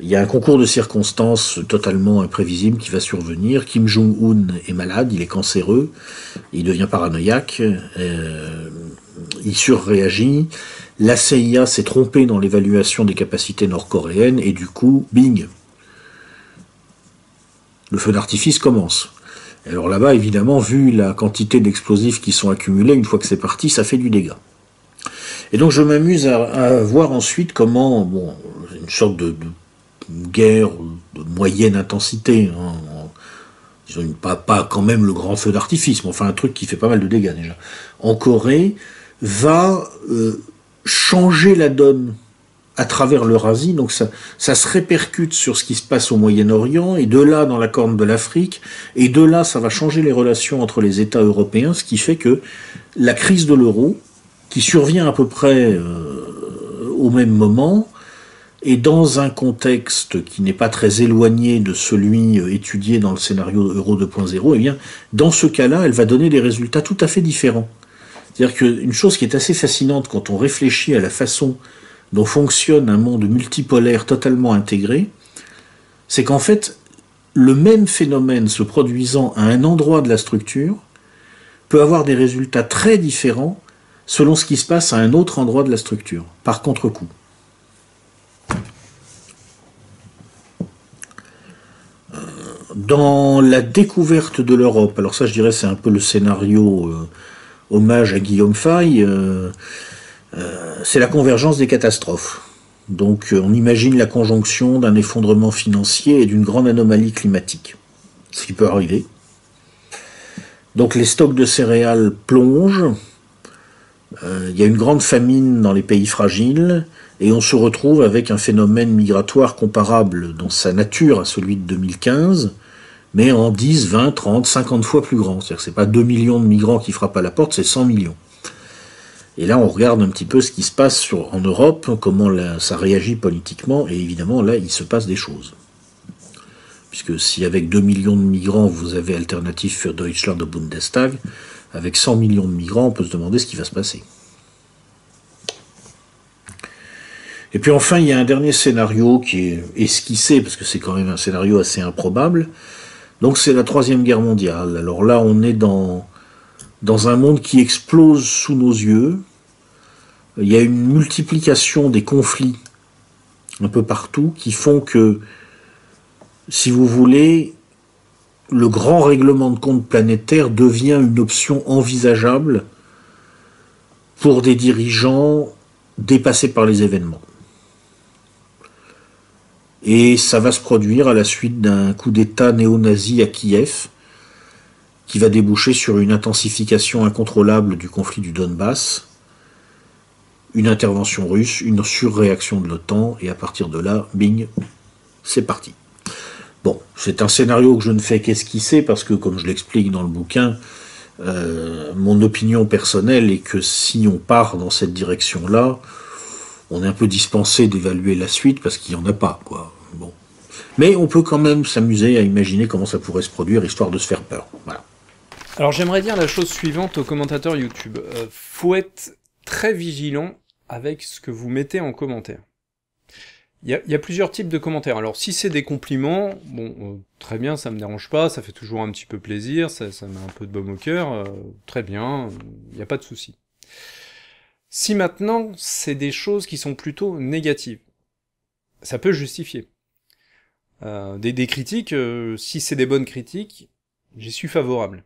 il y a un concours de circonstances totalement imprévisible qui va survenir. Kim Jong-un est malade, il est cancéreux, il devient paranoïaque, euh, il surréagit. La CIA s'est trompée dans l'évaluation des capacités nord-coréennes et du coup, bing, le feu d'artifice commence. Alors là-bas, évidemment, vu la quantité d'explosifs qui sont accumulés, une fois que c'est parti, ça fait du dégât. Et donc je m'amuse à, voir ensuite comment, une sorte de, guerre de moyenne intensité, hein, pas, pas quand même le grand feu d'artifice, mais enfin un truc qui fait pas mal de dégâts déjà, en Corée, va euh, changer la donne à travers l'Eurasie, donc ça, se répercute sur ce qui se passe au Moyen-Orient, et de là dans la corne de l'Afrique, et de là ça va changer les relations entre les États européens, ce qui fait que la crise de l'euro, qui survient à peu près euh, au même moment, et dans un contexte qui n'est pas très éloigné de celui euh, étudié dans le scénario Euro 2.0, eh bien, dans ce cas-là, elle va donner des résultats tout à fait différents. C'est-à-dire qu'une chose qui est assez fascinante quand on réfléchit à la façon dont fonctionne un monde multipolaire totalement intégré, c'est qu'en fait, le même phénomène se produisant à un endroit de la structure peut avoir des résultats très différents selon ce qui se passe à un autre endroit de la structure, par contre-coup. Dans la découverte de l'Europe, alors ça je dirais c'est un peu le scénario euh, hommage à Guillaume Fay, euh, euh, c'est la convergence des catastrophes. Donc euh, on imagine la conjonction d'un effondrement financier et d'une grande anomalie climatique, ce qui peut arriver. Donc les stocks de céréales plongent, euh, il y a une grande famine dans les pays fragiles, et on se retrouve avec un phénomène migratoire comparable dans sa nature à celui de 2015, mais en 10, 20, 30, 50 fois plus grand. C'est-à-dire que c'est pas 2 millions de migrants qui frappent à la porte, c'est 100 millions. Et là, on regarde un petit peu ce qui se passe en Europe, comment ça réagit politiquement, et évidemment, là, il se passe des choses. Puisque si avec 2 millions de migrants, vous avez alternative für Deutschland au Bundestag, avec 100 millions de migrants, on peut se demander ce qui va se passer. Et puis enfin, il y a un dernier scénario qui est esquissé, parce que c'est quand même un scénario assez improbable. Donc c'est la Troisième Guerre mondiale. Alors là, on est dans dans un monde qui explose sous nos yeux. Il y a une multiplication des conflits un peu partout qui font que, si vous voulez, le grand règlement de compte planétaire devient une option envisageable pour des dirigeants dépassés par les événements. Et ça va se produire à la suite d'un coup d'État néo-nazi à Kiev, qui va déboucher sur une intensification incontrôlable du conflit du Donbass, une intervention russe, une surréaction de l'OTAN, et à partir de là, bing, c'est parti. Bon, c'est un scénario que je ne fais qu'esquisser parce que, comme je l'explique dans le bouquin, euh, mon opinion personnelle est que si on part dans cette direction-là, on est un peu dispensé d'évaluer la suite parce qu'il n'y en a pas, quoi. Bon. Mais on peut quand même s'amuser à imaginer comment ça pourrait se produire, histoire de se faire peur. Voilà. Alors j'aimerais dire la chose suivante aux commentateurs YouTube. Euh, faut être très vigilant avec ce que vous mettez en commentaire. Il y a, plusieurs types de commentaires. Alors si c'est des compliments, bon, euh, très bien, ça me dérange pas, ça fait toujours un petit peu plaisir, ça, met un peu de baume au cœur, euh, très bien, il n'y a pas de souci. Si maintenant c'est des choses qui sont plutôt négatives, ça peut justifier. des, des critiques, si c'est des bonnes critiques, j'y suis favorable.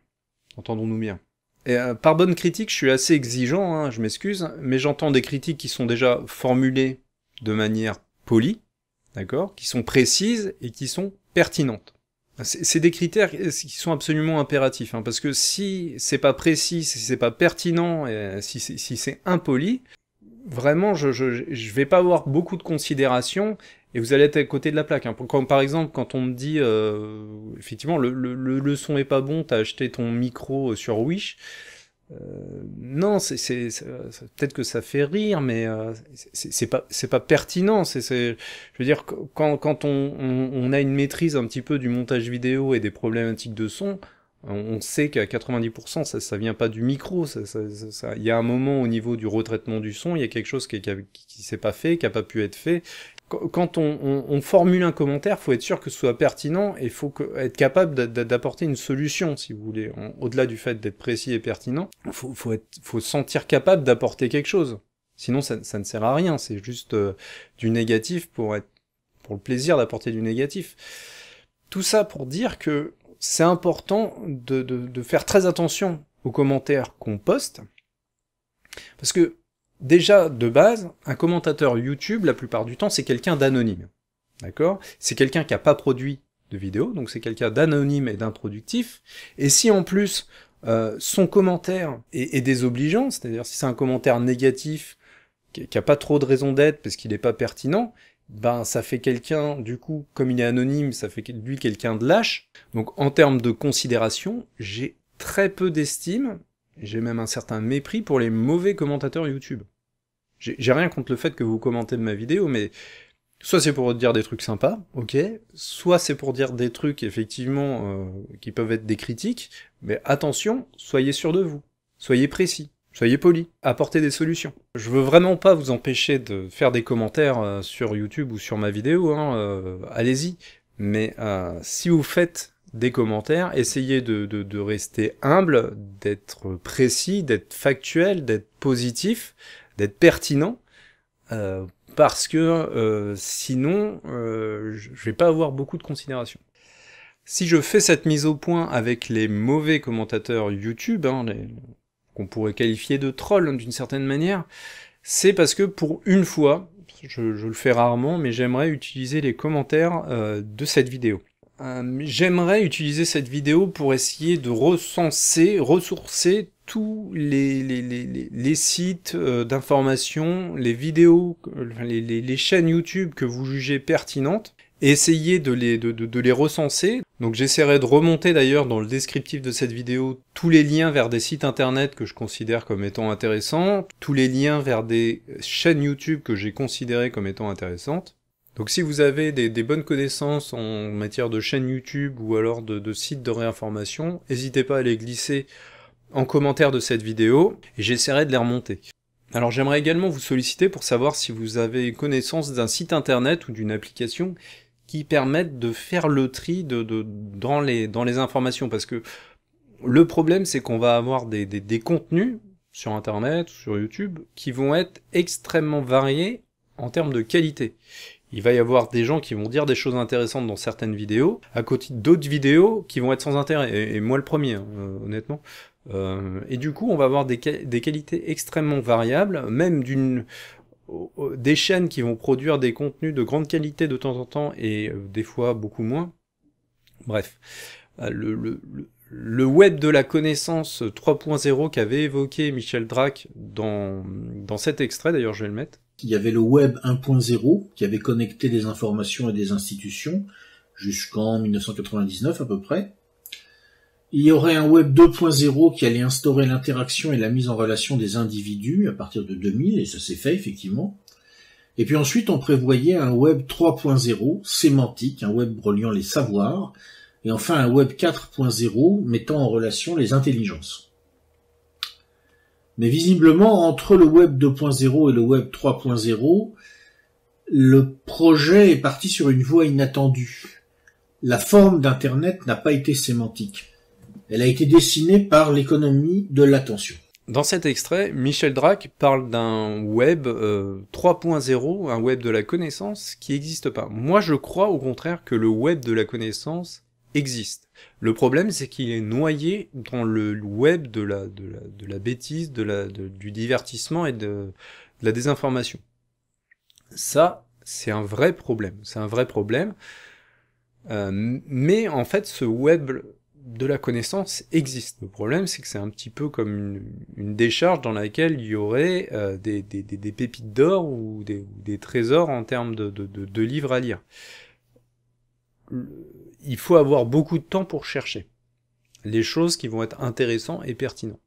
Entendons-nous bien. Euh, par bonne critique, je suis assez exigeant, hein, je m'excuse, mais j'entends des critiques qui sont déjà formulées de manière polie, d'accord, qui sont précises et qui sont pertinentes. C'est des critères qui sont absolument impératifs, hein, parce que si c'est pas précis, si c'est pas pertinent, si c'est impoli, vraiment, je, je, je vais pas avoir beaucoup de considération et vous allez être à côté de la plaque. Hein. par exemple, quand on me dit, euh, effectivement, le, le, le, son est pas bon, t'as acheté ton micro euh, sur Wish. Euh, non, c'est, c'est, peut-être que ça fait rire, mais euh, c'est, pas, c'est pas pertinent. C'est, je veux dire, quand, quand on, on, a une maîtrise un petit peu du montage vidéo et des problématiques de son, on sait qu'à 90%, ça, ça vient pas du micro. Ça, ça, il y a un moment au niveau du retraitement du son, il y a quelque chose qui, qui, qui s'est pas fait, qui a pas pu être fait. Quand on, formule un commentaire, faut être sûr que ce soit pertinent et faut être capable d'apporter une solution, si vous voulez. Au-delà du fait d'être précis et pertinent, faut, faut, sentir capable d'apporter quelque chose. Sinon, ça, ne sert à rien. C'est juste euh, du négatif pour être, pour le plaisir d'apporter du négatif. Tout ça pour dire que c'est important de, de faire très attention aux commentaires qu'on poste, parce que déjà, de base, un commentateur YouTube, la plupart du temps, c'est quelqu'un d'anonyme. D'accord? C'est quelqu'un qui n'a pas produit de vidéo, donc c'est quelqu'un d'anonyme et d'improductif. Et si en plus, euh, son commentaire est, désobligeant, c'est-à-dire si c'est un commentaire négatif, qui n'a pas trop de raison d'être parce qu'il n'est pas pertinent, ben ça fait quelqu'un, du coup, comme il est anonyme, ça fait lui quelqu'un de lâche. Donc en termes de considération, j'ai très peu d'estime j'ai même un certain mépris pour les mauvais commentateurs YouTube. J'ai rien contre le fait que vous commentez ma vidéo, mais soit c'est pour dire des trucs sympas, ok, soit c'est pour dire des trucs effectivement euh, qui peuvent être des critiques, mais attention, soyez sûr de vous, soyez précis, soyez poli, apportez des solutions. Je veux vraiment pas vous empêcher de faire des commentaires euh, sur YouTube ou sur ma vidéo, hein, euh, allez-y, mais si vous faites des commentaires, essayez de, rester humble, d'être précis, d'être factuel, d'être positif, d'être pertinent, euh, parce que euh, sinon, euh, je vais pas avoir beaucoup de considération. Si je fais cette mise au point avec les mauvais commentateurs YouTube, hein, qu'on pourrait qualifier de trolls hein, d'une certaine manière, c'est parce que pour une fois, je, je le fais rarement, mais j'aimerais utiliser les commentaires de cette vidéo. Euh, j'aimerais utiliser cette vidéo pour essayer de recenser, ressourcer tous les, sites euh, d'information, les vidéos, les, chaînes YouTube que vous jugez pertinentes, essayer de les, de les recenser. Donc j'essaierai de remonter d'ailleurs dans le descriptif de cette vidéo tous les liens vers des sites internet que je considère comme étant intéressants, tous les liens vers des chaînes YouTube que j'ai considérées comme étant intéressantes. Donc si vous avez des, bonnes connaissances en matière de chaîne YouTube ou alors de, sites de réinformation, n'hésitez pas à les glisser en commentaire de cette vidéo et j'essaierai de les remonter. Alors j'aimerais également vous solliciter pour savoir si vous avez connaissance d'un site internet ou d'une application qui permettent de faire le tri de, dans, les, dans les informations parce que le problème c'est qu'on va avoir des, des contenus sur internet, sur YouTube, qui vont être extrêmement variés en termes de qualité il va y avoir des gens qui vont dire des choses intéressantes dans certaines vidéos, à côté d'autres vidéos qui vont être sans intérêt, et, moi le premier, hein, euh, honnêtement. Euh, et du coup, on va avoir des, qualités extrêmement variables, même d'une des chaînes qui vont produire des contenus de grande qualité de temps en temps et euh, des fois beaucoup moins. Bref, le, le, le web de la connaissance 3.0 qu'avait évoqué Michel Drac dans, dans cet extrait, d'ailleurs je vais le mettre, il y avait le web 1.0 qui avait connecté des informations et des institutions jusqu'en 1999 à peu près. Il y aurait un web 2.0 qui allait instaurer l'interaction et la mise en relation des individus à partir de 2000 et ça s'est fait effectivement. Et puis ensuite on prévoyait un web 3.0 sémantique, un web reliant les savoirs et enfin un web 4.0 mettant en relation les intelligences. Mais visiblement, entre le Web 2.0 et le Web 3.0, le projet est parti sur une voie inattendue. La forme d'Internet n'a pas été sémantique. Elle a été dessinée par l'économie de l'attention. Dans cet extrait, Michel Drac parle d'un web 3.0, euh, un web de la connaissance qui n'existe pas. Moi, je crois au contraire que le web de la connaissance existe. Le problème, c'est qu'il est noyé dans le web de la, de la, de la bêtise, de la, du divertissement et de, la désinformation. Ça, c'est un vrai problème. C'est un vrai problème. Euh, mais en fait, ce web de la connaissance existe. Le problème, c'est que c'est un petit peu comme une, décharge dans laquelle il y aurait euh, des, des, pépites d'or ou des, trésors en termes de, de livres à lire il faut avoir beaucoup de temps pour chercher les choses qui vont être intéressantes et pertinentes.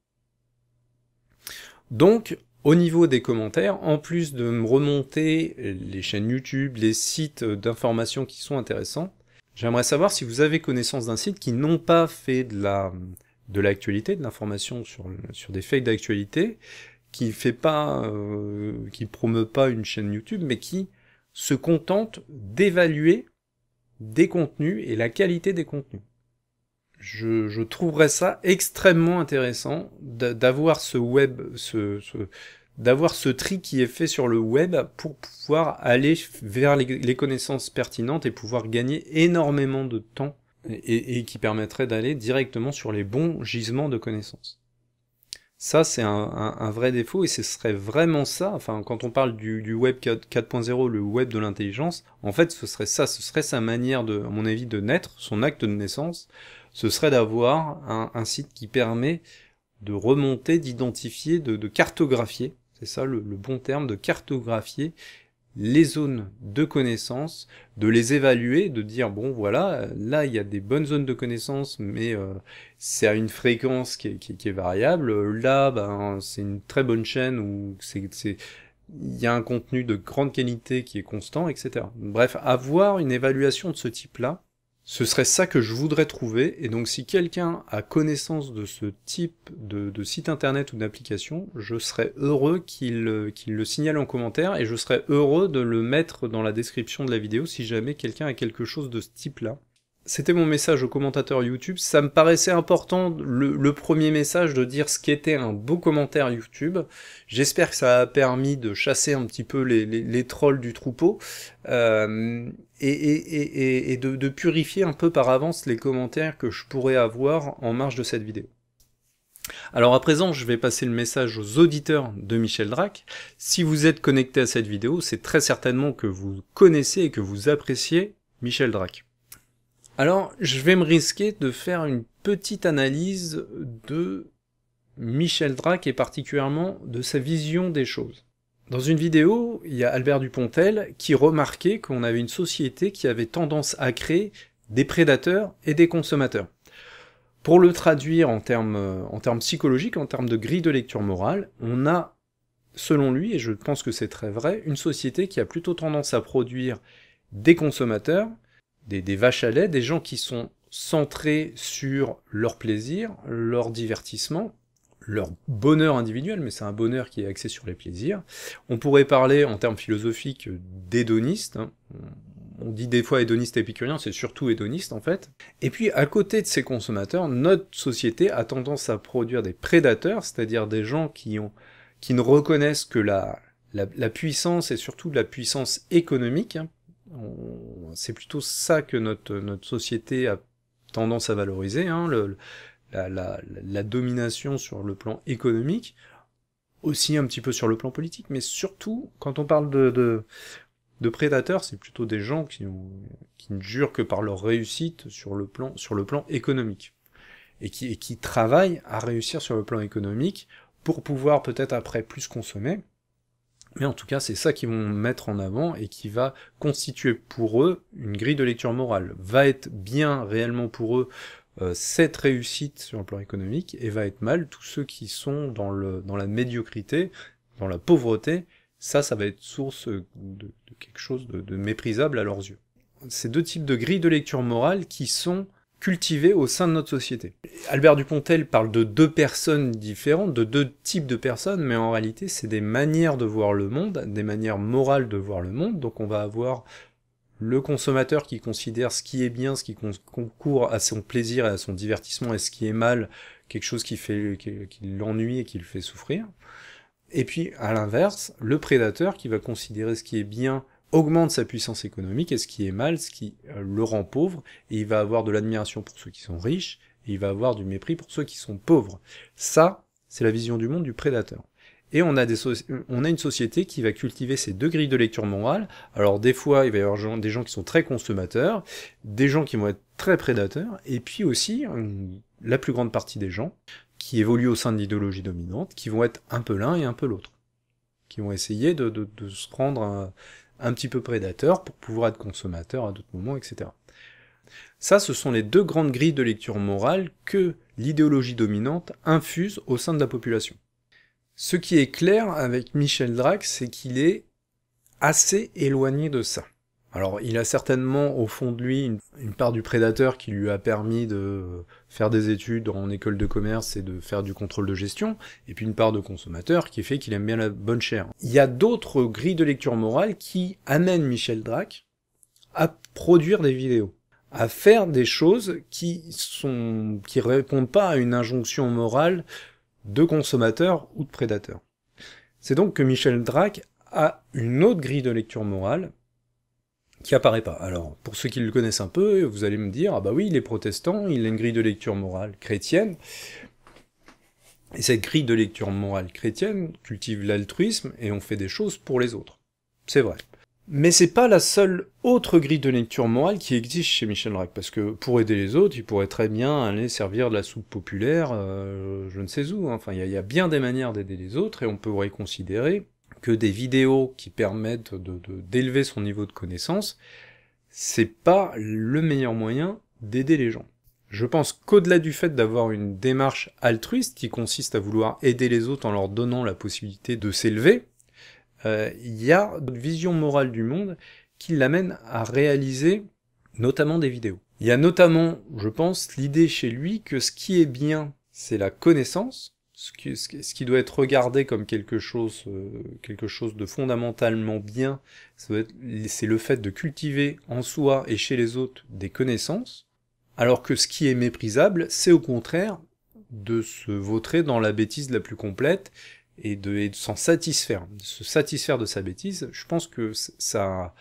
Donc, au niveau des commentaires, en plus de me remonter les chaînes YouTube, les sites d'information qui sont intéressants, j'aimerais savoir si vous avez connaissance d'un site qui n'ont pas fait de la de l'actualité, de l'information sur, sur des faits d'actualité, qui fait pas, euh, qui promeut pas une chaîne YouTube, mais qui se contentent d'évaluer des contenus et la qualité des contenus. Je, je trouverais ça extrêmement intéressant d'avoir ce web, ce, d'avoir ce tri qui est fait sur le web pour pouvoir aller vers les, connaissances pertinentes et pouvoir gagner énormément de temps et, et qui permettrait d'aller directement sur les bons gisements de connaissances. Ça, c'est un, vrai défaut et ce serait vraiment ça. Enfin, quand on parle du, web 4.0, le web de l'intelligence, en fait, ce serait ça. Ce serait sa manière de, à mon avis, de naître, son acte de naissance. Ce serait d'avoir un, site qui permet de remonter, d'identifier, de, cartographier. C'est ça le, le bon terme, de cartographier les zones de connaissances, de les évaluer, de dire bon voilà, là il y a des bonnes zones de connaissances, mais euh, c'est à une fréquence qui est, variable. Là, ben c'est une très bonne chaîne où c'est il y a un contenu de grande qualité qui est constant, etc. Bref, avoir une évaluation de ce type-là, ce serait ça que je voudrais trouver, et donc si quelqu'un a connaissance de ce type de, site internet ou d'application, je serais heureux qu'il le signale en commentaire, et je serais heureux de le mettre dans la description de la vidéo si jamais quelqu'un a quelque chose de ce type-là c'était mon message aux commentateurs YouTube. Ça me paraissait important, le, premier message, de dire ce qu'était un beau commentaire YouTube. J'espère que ça a permis de chasser un petit peu les, trolls du troupeau euh, et, de, de, purifier un peu par avance les commentaires que je pourrais avoir en marge de cette vidéo. Alors à présent, je vais passer le message aux auditeurs de Michel Drac. Si vous êtes connecté à cette vidéo, c'est très certainement que vous connaissez et que vous appréciez Michel Drac. Alors, je vais me risquer de faire une petite analyse de Michel Drac et particulièrement de sa vision des choses. Dans une vidéo, il y a Albert Dupontel qui remarquait qu'on avait une société qui avait tendance à créer des prédateurs et des consommateurs. Pour le traduire en termes, en termes psychologiques, en termes de grille de lecture morale, on a, selon lui, et je pense que c'est très vrai, une société qui a plutôt tendance à produire des consommateurs des, vaches à lait, des gens qui sont centrés sur leur plaisir, leur divertissement, leur bonheur individuel, mais c'est un bonheur qui est axé sur les plaisirs. On pourrait parler en termes philosophiques d'hédoniste. Hein. On dit des fois hédoniste épicurien, c'est surtout hédoniste en fait. Et puis à côté de ces consommateurs, notre société a tendance à produire des prédateurs, c'est-à-dire des gens qui, ont, qui ne reconnaissent que la, puissance et surtout la puissance économique, hein, c'est plutôt ça que notre, société a tendance à valoriser, hein, la, domination sur le plan économique, aussi un petit peu sur le plan politique, mais surtout, quand on parle de, prédateurs, c'est plutôt des gens qui, ne jurent que par leur réussite sur le plan, économique, et qui travaillent à réussir sur le plan économique pour pouvoir peut-être après plus consommer, mais en tout cas, c'est ça qu'ils vont mettre en avant et qui va constituer pour eux une grille de lecture morale. Va être bien réellement pour eux euh, cette réussite sur le plan économique et va être mal tous ceux qui sont dans, le, dans la médiocrité, dans la pauvreté. Ça, ça va être source de, quelque chose de, de méprisable à leurs yeux. Ces deux types de grilles de lecture morale qui sont cultivés au sein de notre société. Albert Dupontel parle de deux personnes différentes, de deux types de personnes, mais en réalité c'est des manières de voir le monde, des manières morales de voir le monde, donc on va avoir le consommateur qui considère ce qui est bien, ce qui concourt à son plaisir et à son divertissement, et ce qui est mal, quelque chose qui fait qui l'ennuie et qui le fait souffrir. Et puis, à l'inverse, le prédateur qui va considérer ce qui est bien augmente sa puissance économique, et ce qui est mal, ce qui euh, le rend pauvre, et il va avoir de l'admiration pour ceux qui sont riches, et il va avoir du mépris pour ceux qui sont pauvres. Ça, c'est la vision du monde du prédateur. Et on a, des on a une société qui va cultiver ces deux grilles de lecture morale. Alors des fois, il va y avoir des gens qui sont très consommateurs, des gens qui vont être très prédateurs, et puis aussi la plus grande partie des gens qui évoluent au sein de l'idéologie dominante, qui vont être un peu l'un et un peu l'autre, qui vont essayer de, de, de se prendre un, un petit peu prédateur pour pouvoir être consommateur à d'autres moments, etc. Ça, ce sont les deux grandes grilles de lecture morale que l'idéologie dominante infuse au sein de la population. Ce qui est clair avec Michel Drac, c'est qu'il est assez éloigné de ça. Alors, il a certainement au fond de lui une, part du prédateur qui lui a permis de faire des études en école de commerce et de faire du contrôle de gestion, et puis une part de consommateur qui fait qu'il aime bien la bonne chair. Il y a d'autres grilles de lecture morale qui amènent Michel Drac à produire des vidéos, à faire des choses qui sont, qui répondent pas à une injonction morale de consommateur ou de prédateur. C'est donc que Michel Drac a une autre grille de lecture morale qui apparaît pas. Alors, pour ceux qui le connaissent un peu, vous allez me dire, ah bah oui, il est protestant, il a une grille de lecture morale chrétienne, et cette grille de lecture morale chrétienne cultive l'altruisme et on fait des choses pour les autres. C'est vrai. Mais c'est pas la seule autre grille de lecture morale qui existe chez Michel Drac, parce que pour aider les autres, il pourrait très bien aller servir de la soupe populaire, euh, je ne sais où. Hein. Enfin, il y, a bien des manières d'aider les autres, et on pourrait considérer que des vidéos qui permettent d'élever son niveau de connaissance, c'est pas le meilleur moyen d'aider les gens. Je pense qu'au-delà du fait d'avoir une démarche altruiste qui consiste à vouloir aider les autres en leur donnant la possibilité de s'élever, euh, il y a une vision morale du monde qui l'amène à réaliser notamment des vidéos. Il y a notamment, je pense, l'idée chez lui que ce qui est bien, c'est la connaissance, ce qui, doit être regardé comme quelque chose, euh, de fondamentalement bien, c'est le fait de cultiver en soi et chez les autres des connaissances, alors que ce qui est méprisable, c'est au contraire de se vautrer dans la bêtise la plus complète et de, s'en satisfaire, de se satisfaire de sa bêtise. Je pense que ça,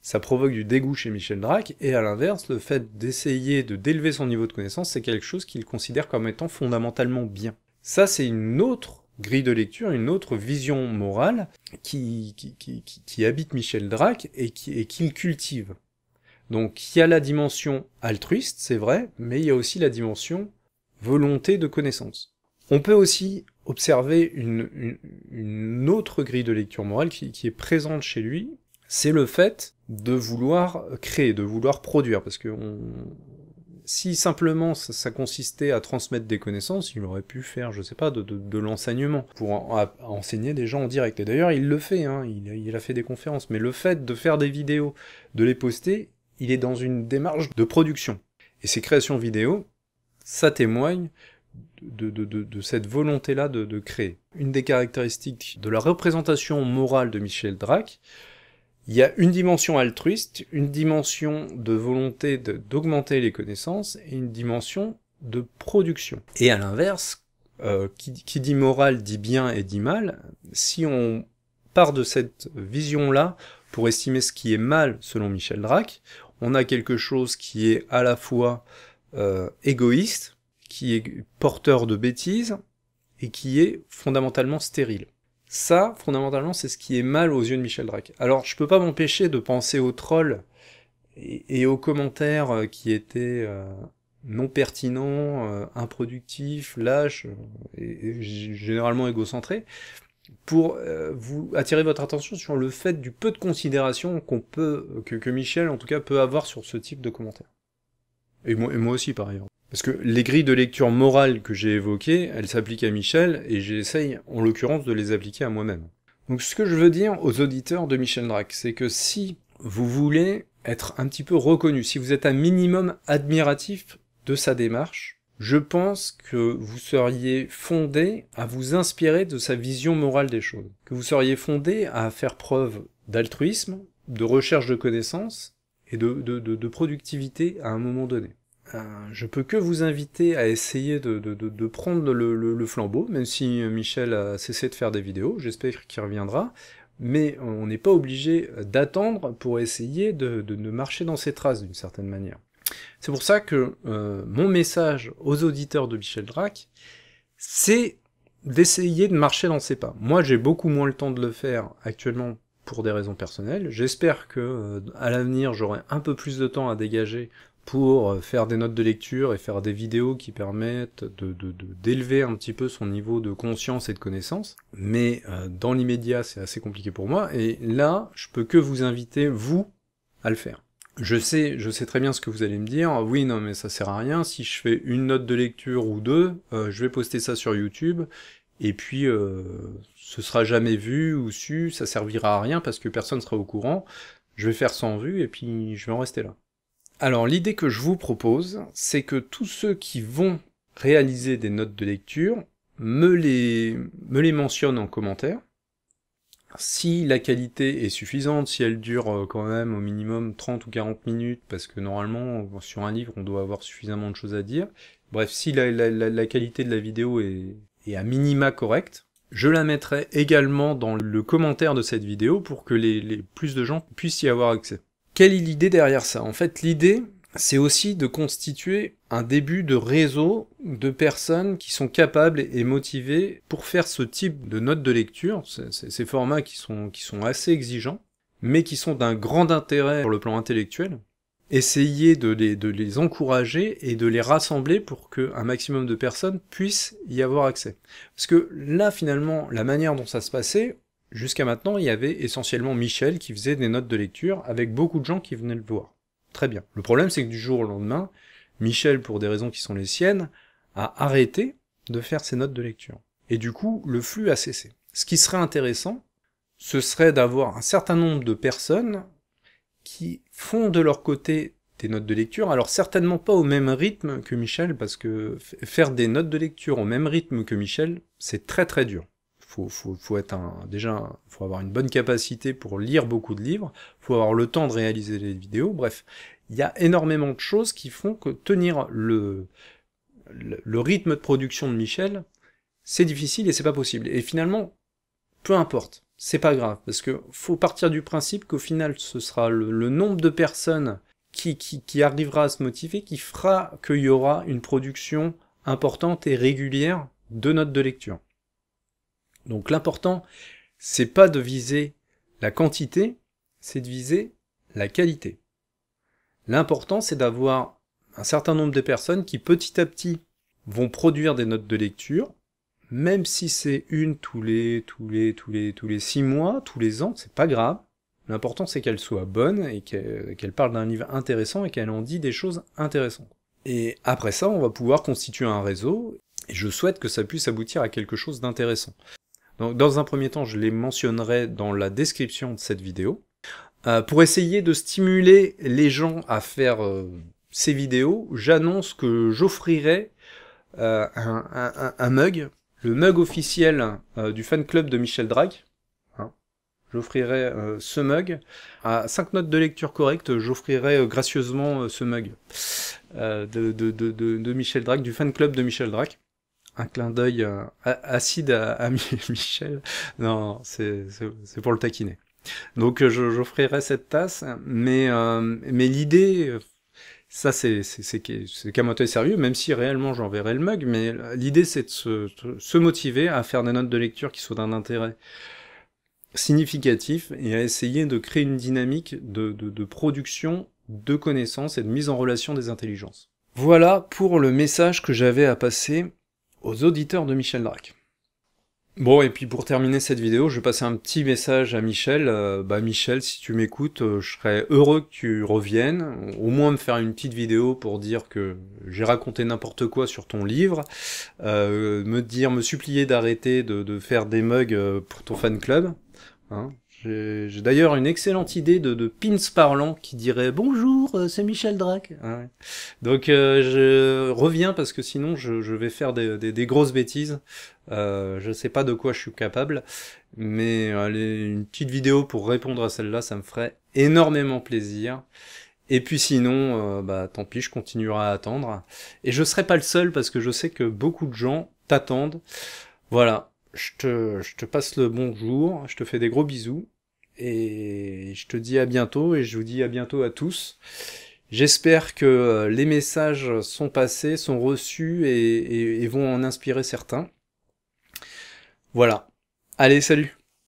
ça provoque du dégoût chez Michel Drac, et à l'inverse, le fait d'essayer de d'élever son niveau de connaissance, c'est quelque chose qu'il considère comme étant fondamentalement bien. Ça, c'est une autre grille de lecture, une autre vision morale qui, habite Michel Drac et qu'il qui cultive. Donc il y a la dimension altruiste, c'est vrai, mais il y a aussi la dimension volonté de connaissance. On peut aussi observer une, autre grille de lecture morale qui, est présente chez lui, c'est le fait de vouloir créer, de vouloir produire, parce que on, si simplement ça, consistait à transmettre des connaissances, il aurait pu faire, je sais pas, de, l'enseignement, pour enseigner des gens en direct. Et d'ailleurs, il le fait, hein, il, a fait des conférences, mais le fait de faire des vidéos, de les poster, il est dans une démarche de production. Et ces créations vidéo, ça témoigne de, de cette volonté-là de, créer. Une des caractéristiques de la représentation morale de Michel Drac, il y a une dimension altruiste, une dimension de volonté d'augmenter les connaissances et une dimension de production. Et à l'inverse, euh, qui, dit morale dit bien et dit mal. Si on part de cette vision-là pour estimer ce qui est mal selon Michel Drac, on a quelque chose qui est à la fois euh, égoïste, qui est porteur de bêtises, et qui est fondamentalement stérile. Ça, fondamentalement, c'est ce qui est mal aux yeux de Michel Drac. Alors, je peux pas m'empêcher de penser aux trolls et, aux commentaires euh, qui étaient euh, non pertinents, euh, improductifs, lâches, et, généralement égocentrés, pour vous attirer votre attention sur le fait du peu de considération qu'on peut, que, que, Michel en tout cas peut avoir sur ce type de commentaires. Et moi, et moi aussi par ailleurs. Parce que les grilles de lecture morale que j'ai évoquées, elles s'appliquent à Michel, et j'essaye, en l'occurrence, de les appliquer à moi-même. Donc ce que je veux dire aux auditeurs de Michel Drac, c'est que si vous voulez être un petit peu reconnu, si vous êtes un minimum admiratif de sa démarche, je pense que vous seriez fondé à vous inspirer de sa vision morale des choses, que vous seriez fondé à faire preuve d'altruisme, de recherche de connaissances et de, productivité à un moment donné. Euh, je peux que vous inviter à essayer de, prendre le, flambeau, même si Michel a cessé de faire des vidéos, j'espère qu'il reviendra, mais on n'est pas obligé d'attendre pour essayer de, marcher dans ses traces d'une certaine manière. C'est pour ça que euh, mon message aux auditeurs de Michel Drac, c'est d'essayer de marcher dans ses pas. Moi j'ai beaucoup moins le temps de le faire actuellement pour des raisons personnelles. J'espère que euh, à l'avenir j'aurai un peu plus de temps à dégager pour euh, faire des notes de lecture et faire des vidéos qui permettent de, d'élever un petit peu son niveau de conscience et de connaissance. Mais euh, dans l'immédiat, c'est assez compliqué pour moi. Et là, je peux que vous inviter, vous, à le faire. Je sais, je sais très bien ce que vous allez me dire. Oui, non, mais ça sert à rien. Si je fais une note de lecture ou deux, euh, je vais poster ça sur YouTube. Et puis, ce sera jamais vu ou su, ça servira à rien parce que personne sera au courant. je vais faire 100 vues et puis je vais en rester là. Alors l'idée que je vous propose, c'est que tous ceux qui vont réaliser des notes de lecture me les, me les mentionnent en commentaire. Si la qualité est suffisante, si elle dure euh, quand même au minimum 30 ou 40 minutes, parce que normalement sur un livre on doit avoir suffisamment de choses à dire, bref, si la, la, qualité de la vidéo est, à minima correcte, je la mettrai également dans le commentaire de cette vidéo pour que les plus de gens puissent y avoir accès. Quelle est l'idée derrière ça? En fait, l'idée, c'est aussi de constituer un début de réseau de personnes qui sont capables et motivées pour faire ce type de notes de lecture, ces formats qui sont, qui sont assez exigeants, mais qui sont d'un grand intérêt sur le plan intellectuel. Essayer de les, de les encourager et de les rassembler pour qu'un maximum de personnes puissent y avoir accès. Parce que là, finalement, la manière dont ça se passait, jusqu'à maintenant, il y avait essentiellement Michel qui faisait des notes de lecture avec beaucoup de gens qui venaient le voir. Très bien. Le problème, c'est que du jour au lendemain, Michel, pour des raisons qui sont les siennes, a arrêté de faire ses notes de lecture. Et du coup, le flux a cessé. Ce qui serait intéressant, ce serait d'avoir un certain nombre de personnes qui font de leur côté des notes de lecture, alors certainement pas au même rythme que Michel, parce que faire des notes de lecture au même rythme que Michel, c'est très très dur. Faut, faut, faut être un, déjà, faut avoir une bonne capacité pour lire beaucoup de livres, faut avoir le temps de réaliser les vidéos, bref, il y a énormément de choses qui font que tenir le, rythme de production de Michel, c'est difficile et c'est pas possible. Et finalement, peu importe, c'est pas grave, parce que faut partir du principe qu'au final, ce sera le, nombre de personnes qui, qui, qui arrivera à se motiver qui fera qu'il y aura une production importante et régulière de notes de lecture. Donc l'important, c'est pas de viser la quantité, c'est de viser la qualité. L'important, c'est d'avoir un certain nombre de personnes qui petit à petit vont produire des notes de lecture, même si c'est une tous les, tous les, tous les, tous les six mois, tous les ans, c'est pas grave. L'important, c'est qu'elle soit bonne et qu'elle parle d'un livre intéressant et qu'elle en dit des choses intéressantes. Et après ça, on va pouvoir constituer un réseau, et je souhaite que ça puisse aboutir à quelque chose d'intéressant. Donc, dans un premier temps, je les mentionnerai dans la description de cette vidéo. Euh, pour essayer de stimuler les gens à faire euh, ces vidéos, j'annonce que j'offrirai euh, un, mug, le mug officiel du fan club de Michel Drac. Hein. J'offrirai ce mug. À 5 notes de lecture correctes, j'offrirai gracieusement ce mug de, de, Michel Drac, du fan club de Michel Drac un clin d'œil euh, acide à, *laughs* Michel. Non, c'est pour le taquiner. Donc euh, j'offrirai cette tasse, mais euh, mais l'idée, ça c'est c'est qu'à moitié sérieux, même si réellement j'enverrai le mug, mais l'idée c'est de se, se motiver à faire des notes de lecture qui soient d'un intérêt significatif et à essayer de créer une dynamique de, de, de production de connaissances et de mise en relation des intelligences. Voilà pour le message que j'avais à passer aux auditeurs de Michel Drac. Bon, et puis pour terminer cette vidéo, je vais passer un petit message à Michel. Euh, bah Michel, si tu m'écoutes, euh, je serais heureux que tu reviennes, au moins me faire une petite vidéo pour dire que j'ai raconté n'importe quoi sur ton livre, euh, me dire, me supplier d'arrêter de, de, faire des mugs pour ton fan club. Hein. J'ai d'ailleurs une excellente idée de, de, pins parlant qui dirait bonjour, euh, c'est Michel Drac. Ah Donc euh, je reviens parce que sinon je, vais faire des, grosses bêtises. Euh, je sais pas de quoi je suis capable, mais allez, une petite vidéo pour répondre à celle-là, ça me ferait énormément plaisir. Et puis sinon, euh, bah tant pis, je continuerai à attendre. Et je serai pas le seul parce que je sais que beaucoup de gens t'attendent. Voilà, je te, je te passe le bonjour, je te fais des gros bisous, et je te dis à bientôt, et je vous dis à bientôt à tous. J'espère que euh, les messages sont passés, sont reçus, et, et vont en inspirer certains. Voilà. Allez, salut